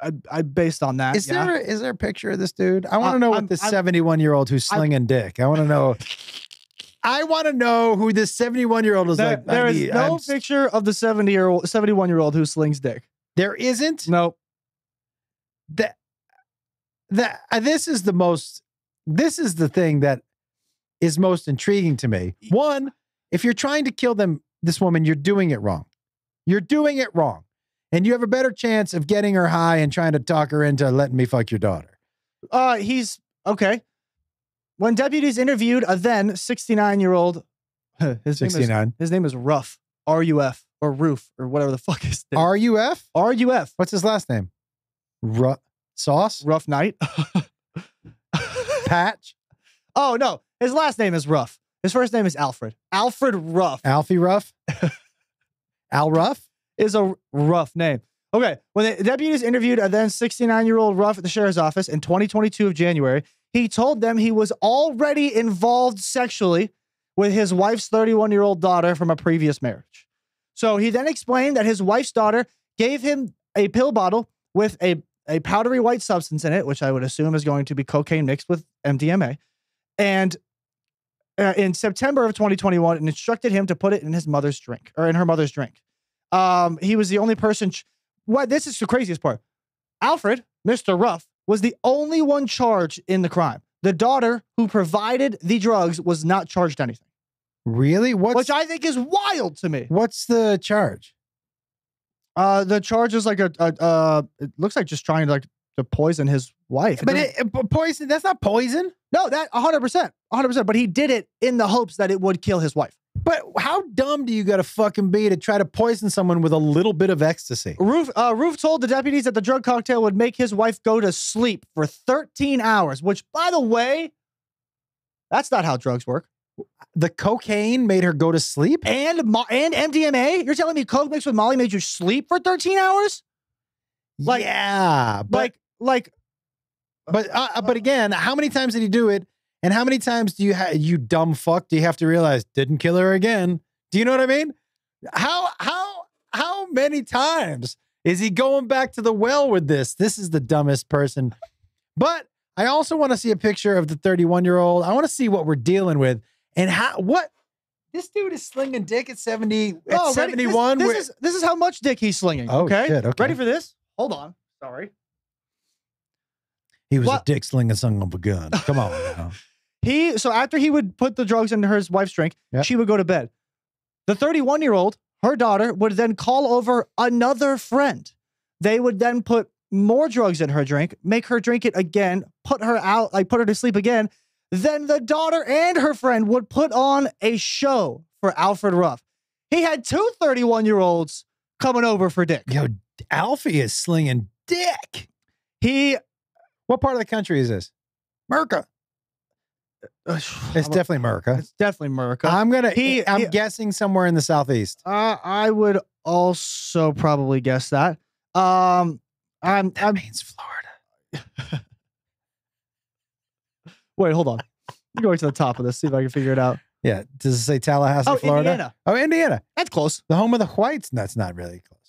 I, I based on that. Is yeah. there is there a picture of this dude? I want Uh, to know I'm- what this 71 year old who's I'm- slinging dick. I want to know. I want to know who this 71 year old is There- like. I there is need- no I'm picture of the 70 year old 71 year old who slings dick. there isn't. No. that that uh, this is the most this is the thing that is most intriguing to me one if you're trying to kill them this woman you're doing it wrong you're doing it wrong and you have a better chance of getting her high and trying to talk her into letting me fuck your daughter Uh he's okay. When deputies interviewed a then 69 year old his name is 69 his name is Ruff, R U F or Roof or whatever the fuck his name. ruf R U F. what's his last name Ru- sauce Rough night. patch oh no, his last name is Ruff. His first name is Alfred. Alfred Ruff alfie ruff al ruff is a rough name. Okay, when the deputies interviewed a then 69 year old Ruff at the sheriff's office in 2022 of January, he told them he was already involved sexually with his wife's 31 year old daughter from a previous marriage. So he then explained that his wife's daughter gave him a pill bottle with a, a powdery white substance in it, which I would assume is going to be cocaine mixed with MDMA. And uh, in September of 2021, and instructed him to put it in his mother's drink or in her mother's drink. Um, he was the only person. Ch- what this is the craziest part. Alfred, Mr. Ruff, was the only one charged in the crime. The daughter who provided the drugs was not charged anything, really what's which I think is wild to me. what's the charge Uh, the charge is like a, a uh, it looks like just trying to like to poison his wife. It but it, it- poison that's not poison no, that 100, percent 100. percent But he did it in the hopes that it would kill his wife. But how dumb do you got to fucking be to try to poison someone with a little bit of ecstasy? Roof, uh, Roof told the deputies that the drug cocktail would make his wife go to sleep for 13 hours, which, by the way, that's not how drugs work. The cocaine made her go to sleep? And and MDMA? You're telling me coke mixed with Molly made you sleep for 13 hours? Like- yeah, but like, like, but uh, uh, but again, how many times did he do it? And how many times do you ha- you dumb fuck do you have to realize didn't kill her again? Do you know what I mean? How how how many times is he going back to the well with this? This is the dumbest person. But I also want to see a picture of the 31 year old. I want to see what we're dealing with and how what this dude is slinging dick at 70 at Oh, ready? This- 71. This, where- is this is how much dick he's slinging. Oh, okay? shit, okay. Ready for this? Hold on. Sorry. he was a dick slinging son of a gun. Come on. now. He so after he would put the drugs into his wife's drink, Yep. she would go to bed. The 31 year old, her daughter, would then call over another friend. They would then put more drugs in her drink, make her drink it again, put her out, like put her to sleep again. Then the daughter and her friend would put on a show for Alfred Ruff. He had two 31 year olds coming over for dick. Yo, Alfie is slinging dick. He, What part of the country is this? Merca. It's definitely Merca. it's definitely America. I'm gonna. He- I'm he- guessing somewhere in the southeast. Uh, I would also probably guess that. Um, I'm, I'm means Florida. wait, hold on. I'm going to the top of this, see if I can figure it out. Yeah. Does it say Tallahassee, Oh, Florida? Indiana. Oh, Indiana. That's close. The home of the whites. That's not really close.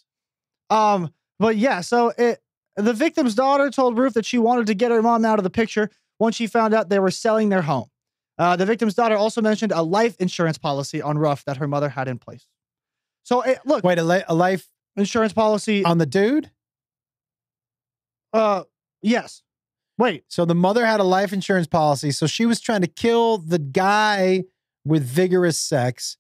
Um, but yeah, so it the victim's daughter told Ruff that she wanted to get her mom out of the picture once she found out they were selling their home. Uh, the victim's daughter also mentioned a life insurance policy on Ruff that her mother had in place. So it, look, Wait, a, li- a life insurance policy. on the dude? uh, yes. Wait, So the mother had a life insurance policy. So she was trying to kill the guy with vigorous sex.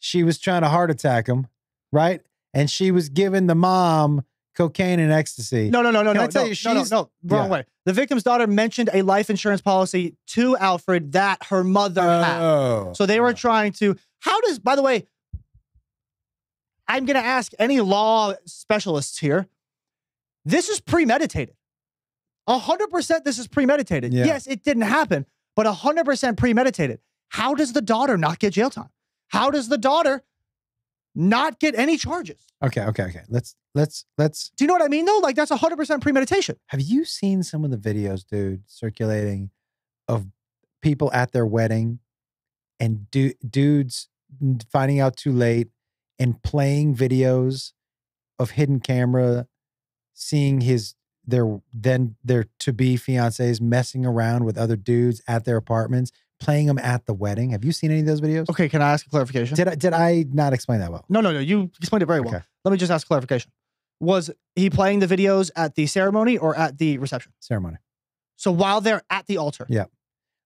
She was trying to heart attack him, right? And she was giving the mom cocaine and ecstasy. no, no, no, no, Can no, I tell no, you, no, no, she's- no, wrong yeah. way. The victim's daughter mentioned a life insurance policy to Alfred that her mother had. Oh. So they were trying to. How does, by the way, I'm going to ask any law specialists here. This is premeditated. A hundred percent, this is premeditated. Yeah. Yes, it didn't happen, but a hundred percent premeditated. How does the daughter not get jail time? How does the daughter not get any charges? Okay, okay, okay. Let's let's let's Do you know what I mean? Though, like that's a hundred percent premeditation. have you seen some of the videos, dude, circulating of people at their wedding and du- dudes finding out too late and playing videos of hidden camera seeing his their then their to be fiancés messing around with other dudes at their apartments, playing them at the wedding. Have you seen any of those videos? Okay, can I ask a clarification? Did I did I not explain that well? no, no, no. You explained it very well. Okay. Let me just ask clarification. Was he playing the videos at the ceremony or at the reception? Ceremony. So while they're at the altar, Yeah.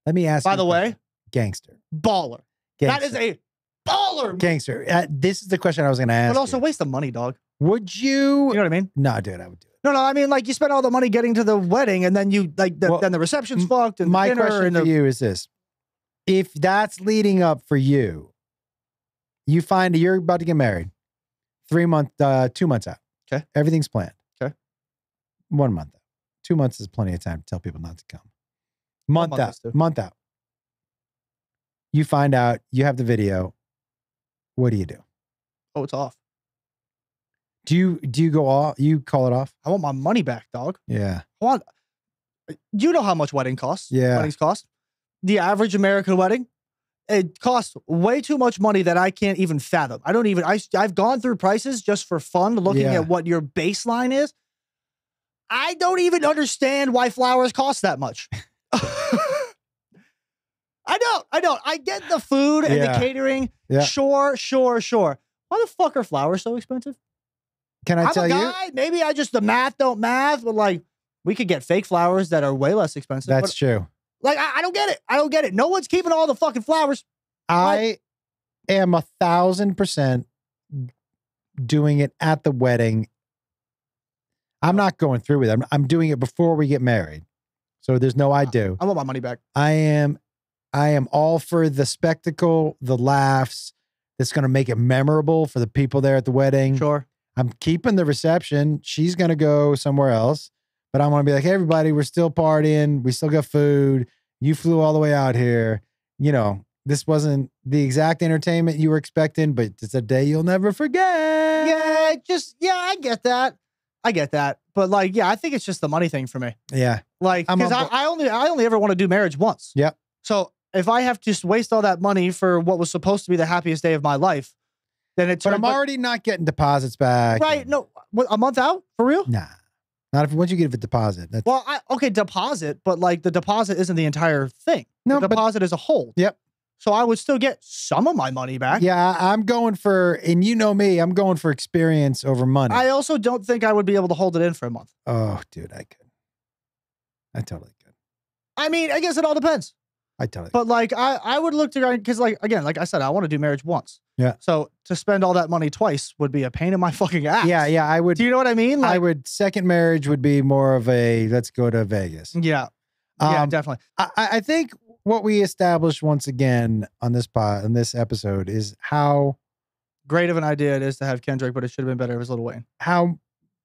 Let me ask by the way, gangster. baller. gangster. That is a baller. gangster. Uh, this is the question I was going to ask. but also you. waste of money, dog. would you? You know what I mean? No, dude, I would do it. No, no. I mean, like you spend all the money getting to the wedding, and then you like the, Well, then the reception's fucked, and My the question and the, you is this: If that's leading up for you, you find you're about to get married, three month, uh, two months out. Okay. everything's planned. Okay. one month out. Two months is plenty of time to tell people not to come. Month month out. two. Month out. You find out you have the video. What do you do? oh, it's off. Do you do you go off? You call it off? I want my money back, dog. Yeah. I want. You know how much wedding costs? Yeah. weddings cost. The average American wedding, it costs way too much money that I can't even fathom. I don't even. I I've gone through prices just for fun, looking Yeah. at what your baseline is. I don't even understand why flowers cost that much. I don't. I don't. I get the food and Yeah. the catering. Yeah. Sure, sure, sure. Why the fuck are flowers so expensive? Can I I'm tell a you? Maybe I just the math don't math, but like we could get fake flowers that are way less expensive. That's but, true. Like I, I don't get it. I don't get it. No one's keeping all the fucking flowers. I am a thousand percent doing it at the wedding. I'm not going through with it. I'm, I'm doing it before we get married. So there's no I do. I want my money back. I am I am all for the spectacle, the laughs that's going to make it memorable for the people there at the wedding. Sure. I'm keeping the reception. She's going to go somewhere else, but I'm gonna be like, hey, everybody, we're still partying. We still got food. You flew all the way out here. You know, this wasn't the exact entertainment you were expecting, but it's a day you'll never forget. Yeah, just yeah, I get that. I get that. But like, yeah, I think it's just the money thing for me. Yeah. Like, because I. I only I only ever want to do marriage once. Yep. So if I have to just waste all that money for what was supposed to be the happiest day of my life, then it's But I'm already not getting deposits back. right. No, what, a month out for real. Nah. Not if once you give a deposit. That's Well, I, okay, deposit, but like the deposit isn't the entire thing. no, the but deposit is a whole. Yep. So I would still get some of my money back. yeah, I'm going for, and you know me, I'm going for experience over money. I also don't think I would be able to hold it in for a month. oh, dude, I could. I totally could. I mean, I guess it all depends. I totally. But like, I I would look to because like again, like I said, I want to do marriage once. Yeah. So to spend all that money twice would be a pain in my fucking ass. Yeah, yeah. I would. Do you know what I mean? Like, I would. Second marriage would be more of a let's go to Vegas. yeah. yeah, Um, definitely. I, I I think what we established once again on this pod, on this episode, is how Great of an idea it is to have Kendrick, but it should have been better if it was Lil Wayne. how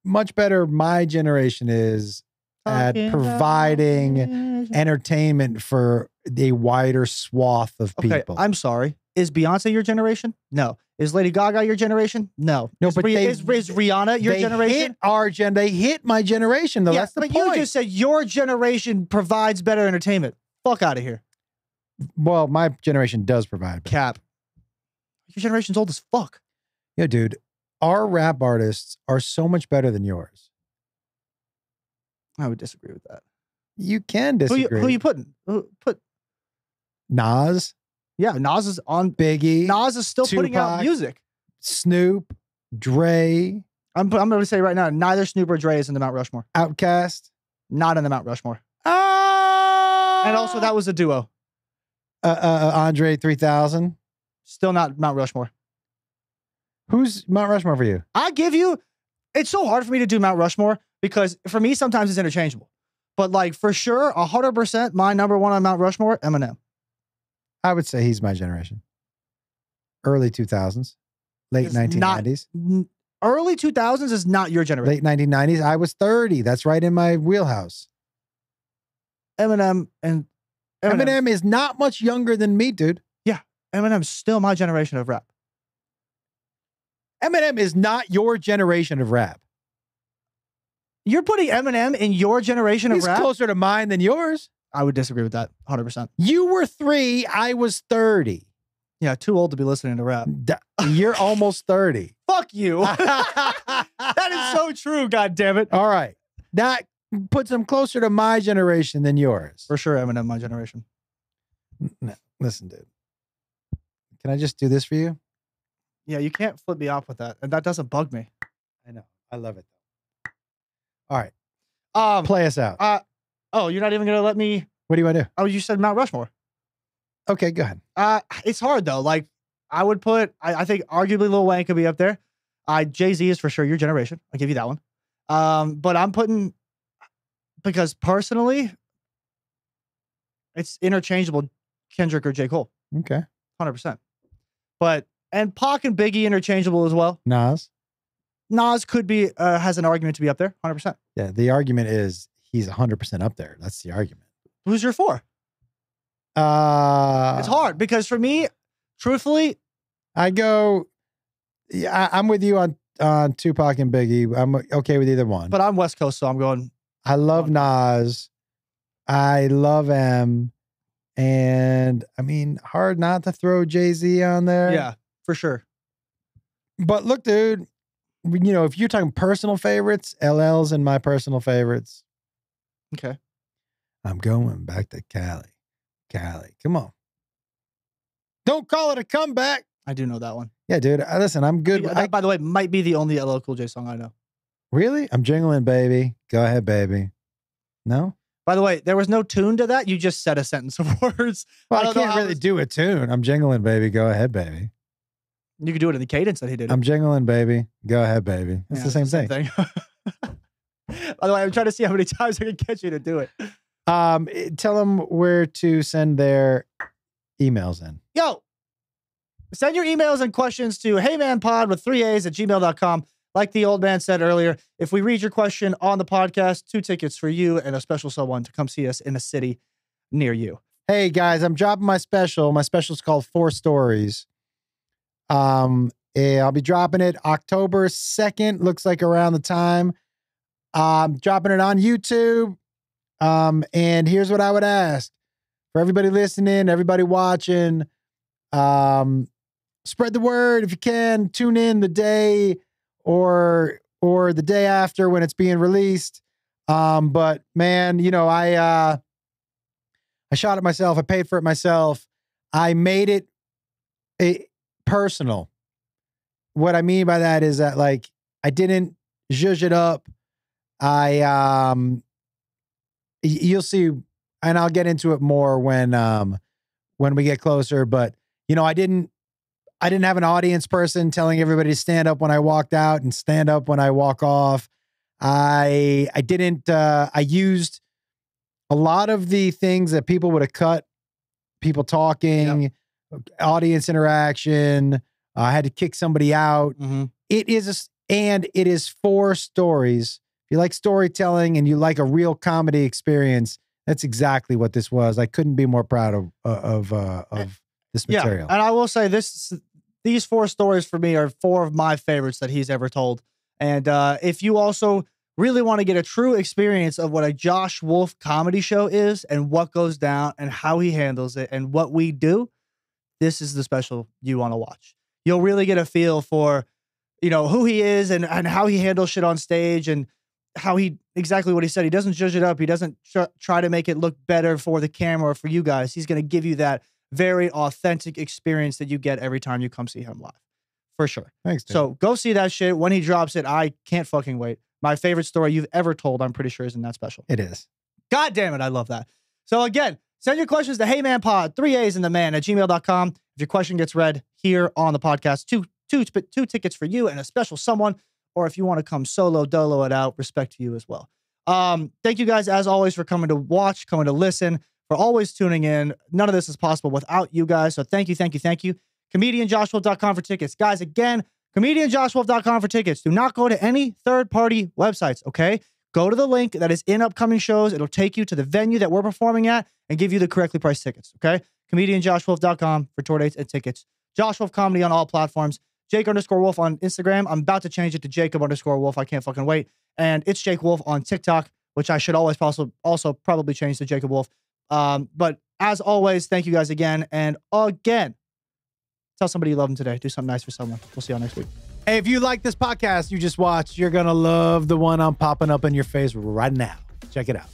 much better my generation is at Talking providing entertainment for a wider swath of Okay, people. I'm sorry. Is Beyonce your generation? No. Is Lady Gaga your generation? No. No, is, but Rih- they- is, is Rihanna your they generation? hit our gen. They hit my generation though. yeah, That's the but point. you just said your generation provides better entertainment. Fuck out of here, well, my generation does provide. Cap. Your generation's old as fuck. yeah, dude, our rap artists are so much better than yours. I would disagree with that. You can Who disagree. you, who you putting? Who, put Nas, yeah. Nas is on. Biggie, Nas is still putting out music. Snoop, Dre, I'm I'm going to say right now, neither Snoop or Dre is in the Mount Rushmore. OutKast, Not in the Mount Rushmore. Ah, And also that was a duo. uh, uh, Andre 3000. Still not Mount Rushmore. Who's Mount Rushmore for you? I give you. It's so hard for me to do Mount Rushmore because for me sometimes it's interchangeable. But like for sure, hundred percent, my number one on Mount Rushmore, Eminem. I would say he's my generation. Early 2000s, late It's not- 1990s, N- Early two thousands is not your generation. late 1990s. I was 30. That's right in my wheelhouse. Eminem and Eminem. Eminem is not much younger than me, dude. Yeah. Eminem's still my generation of rap. Eminem is not your generation of rap. You're putting Eminem in your generation of He's rap. closer to mine than yours. I would disagree with that, hundred percent. You were three. I was 30. Yeah, too old to be listening to rap. You're almost 30. Fuck you. that is so true. God damn it. All right. That puts him closer to my generation than yours. For sure, Eminem, my generation. No, listen, dude. Can I just do this for you? Yeah, you can't flip me off with that, and that doesn't bug me. I know. I love it. All right. Um. Play us out. Uh. Oh, you're not even gonna let me. What do you want to do? Oh, you said Mount Rushmore. Okay, go ahead. Uh, it's hard though. Like, I would put. I, I think arguably Lil Wayne could be up there. I Jay Z is for sure your generation. I'll give you that one. Um, but I'm putting because personally, it's interchangeable. Kendrick or J Cole, Okay. hundred percent. But and Pac and Biggie interchangeable as well. Nas. Nas could be uh, has an argument to be up there, hundred percent. Yeah. The argument is he's 100% up there. That's the argument. Who's your four? Uh, It's hard because for me, truthfully, I go, yeah, I, I'm with you on, on Tupac and Biggie. I'm okay with either one. but I'm West Coast, so I'm going. I love Nas. I love M. And I mean, hard not to throw Jay Z on there. Yeah, for sure. But look, dude, you know, if you're talking personal favorites, LL's in my personal favorites. Okay. I'm going back to Cali. Cali. Come on. Don't call it a comeback. I do know that one. Yeah, dude. I, listen, I'm good. I- that, by the way, might be the only LL Cool J song I know. really? I'm jingling, baby. Go ahead, baby. No? By the way, there was no tune to that. You just said a sentence of words. Well, I I, can't really this- do a tune. I'm jingling, baby. Go ahead, baby. You could do it in the cadence that he did. I'm jingling, baby. Go ahead, baby. It's Yeah, the same thing. by the way, I'm trying to see how many times I can get you to do it. Um, eh, tell them where to send their emails in. Yo, send your emails and questions to heymanpod with three A's at gmail.com. Like the old man said earlier, if we read your question on the podcast, two tickets for you and a special someone to come see us in a city near you. Hey guys, I'm dropping my special. My special is called Four Stories. Um, eh, I'll be dropping it October 2nd. Looks like around the time. Um, dropping it on YouTube. Um, and here's what I would ask for everybody listening, everybody watching. Um, spread the word if you can. Tune in the day or or the day after when it's being released. Um, but man, you know, I uh I shot it myself. I paid for it myself. I made it a personal. What I mean by that is that like I didn't zhuzh it up. I um you'll see and I'll get into it more when um when we get closer, but you know, I didn't I didn't have an audience person telling everybody to stand up when I walked out and stand up when I walk off. I I didn't uh I used a lot of the things that people would have cut, people talking, audience interaction. I had to kick somebody out. Mm-hmm. It is a, and it is four stories. If you like storytelling and you like a real comedy experience, that's exactly what this was. I couldn't be more proud of uh, of uh, of this material. Yeah, and I will say this: these four stories for me are four of my favorites that he's ever told. And uh, if you also really want to get a true experience of what a Josh Wolf comedy show is and what goes down and how he handles it and what we do, this is the special you want to watch. You'll really get a feel for, you know, who he is and, and how he handles shit on stage and how he exactly what he said. He doesn't judge it up. He doesn't tr- try to make it look better for the camera or for you guys. He's going to give you that very authentic experience that you get every time you come see him live, for sure. Thanks. Dude. So go see that shit when he drops it. I can't fucking wait. My favorite story you've ever told, I'm pretty sure, isn't that special. it is. God damn it, I love that. So again, send your questions to heymaaanpod, three A's in the man at gmail.com. If your question gets read here on the podcast, two, two, two tickets for you and a special someone. Or if you want to come solo dolo it out, respect to you as well. Um, thank you guys as always for coming to watch, coming to listen, for always tuning in. None of this is possible without you guys. So thank you, thank you, thank you. ComedianJoshWolf.com for tickets. Guys, again, ComedianJoshWolf.com for tickets. Do not go to any third party websites, okay? Go to the link that is in upcoming shows. It'll take you to the venue that we're performing at and give you the correctly priced tickets, okay? ComedianJoshWolf.com for tour dates and tickets. Josh Wolf Comedy on all platforms. Jake underscore Wolf on Instagram. I'm about to change it to Jacob underscore Wolf. I can't fucking wait. And it's Jake Wolf on TikTok, which I should always also also probably change to Jacob Wolf. Um, but as always, thank you guys again and again. Tell somebody you love them today. Do something nice for someone. We'll see y'all next week. Hey, if you like this podcast you just watched, you're gonna love the one I'm popping up in your face right now. Check it out.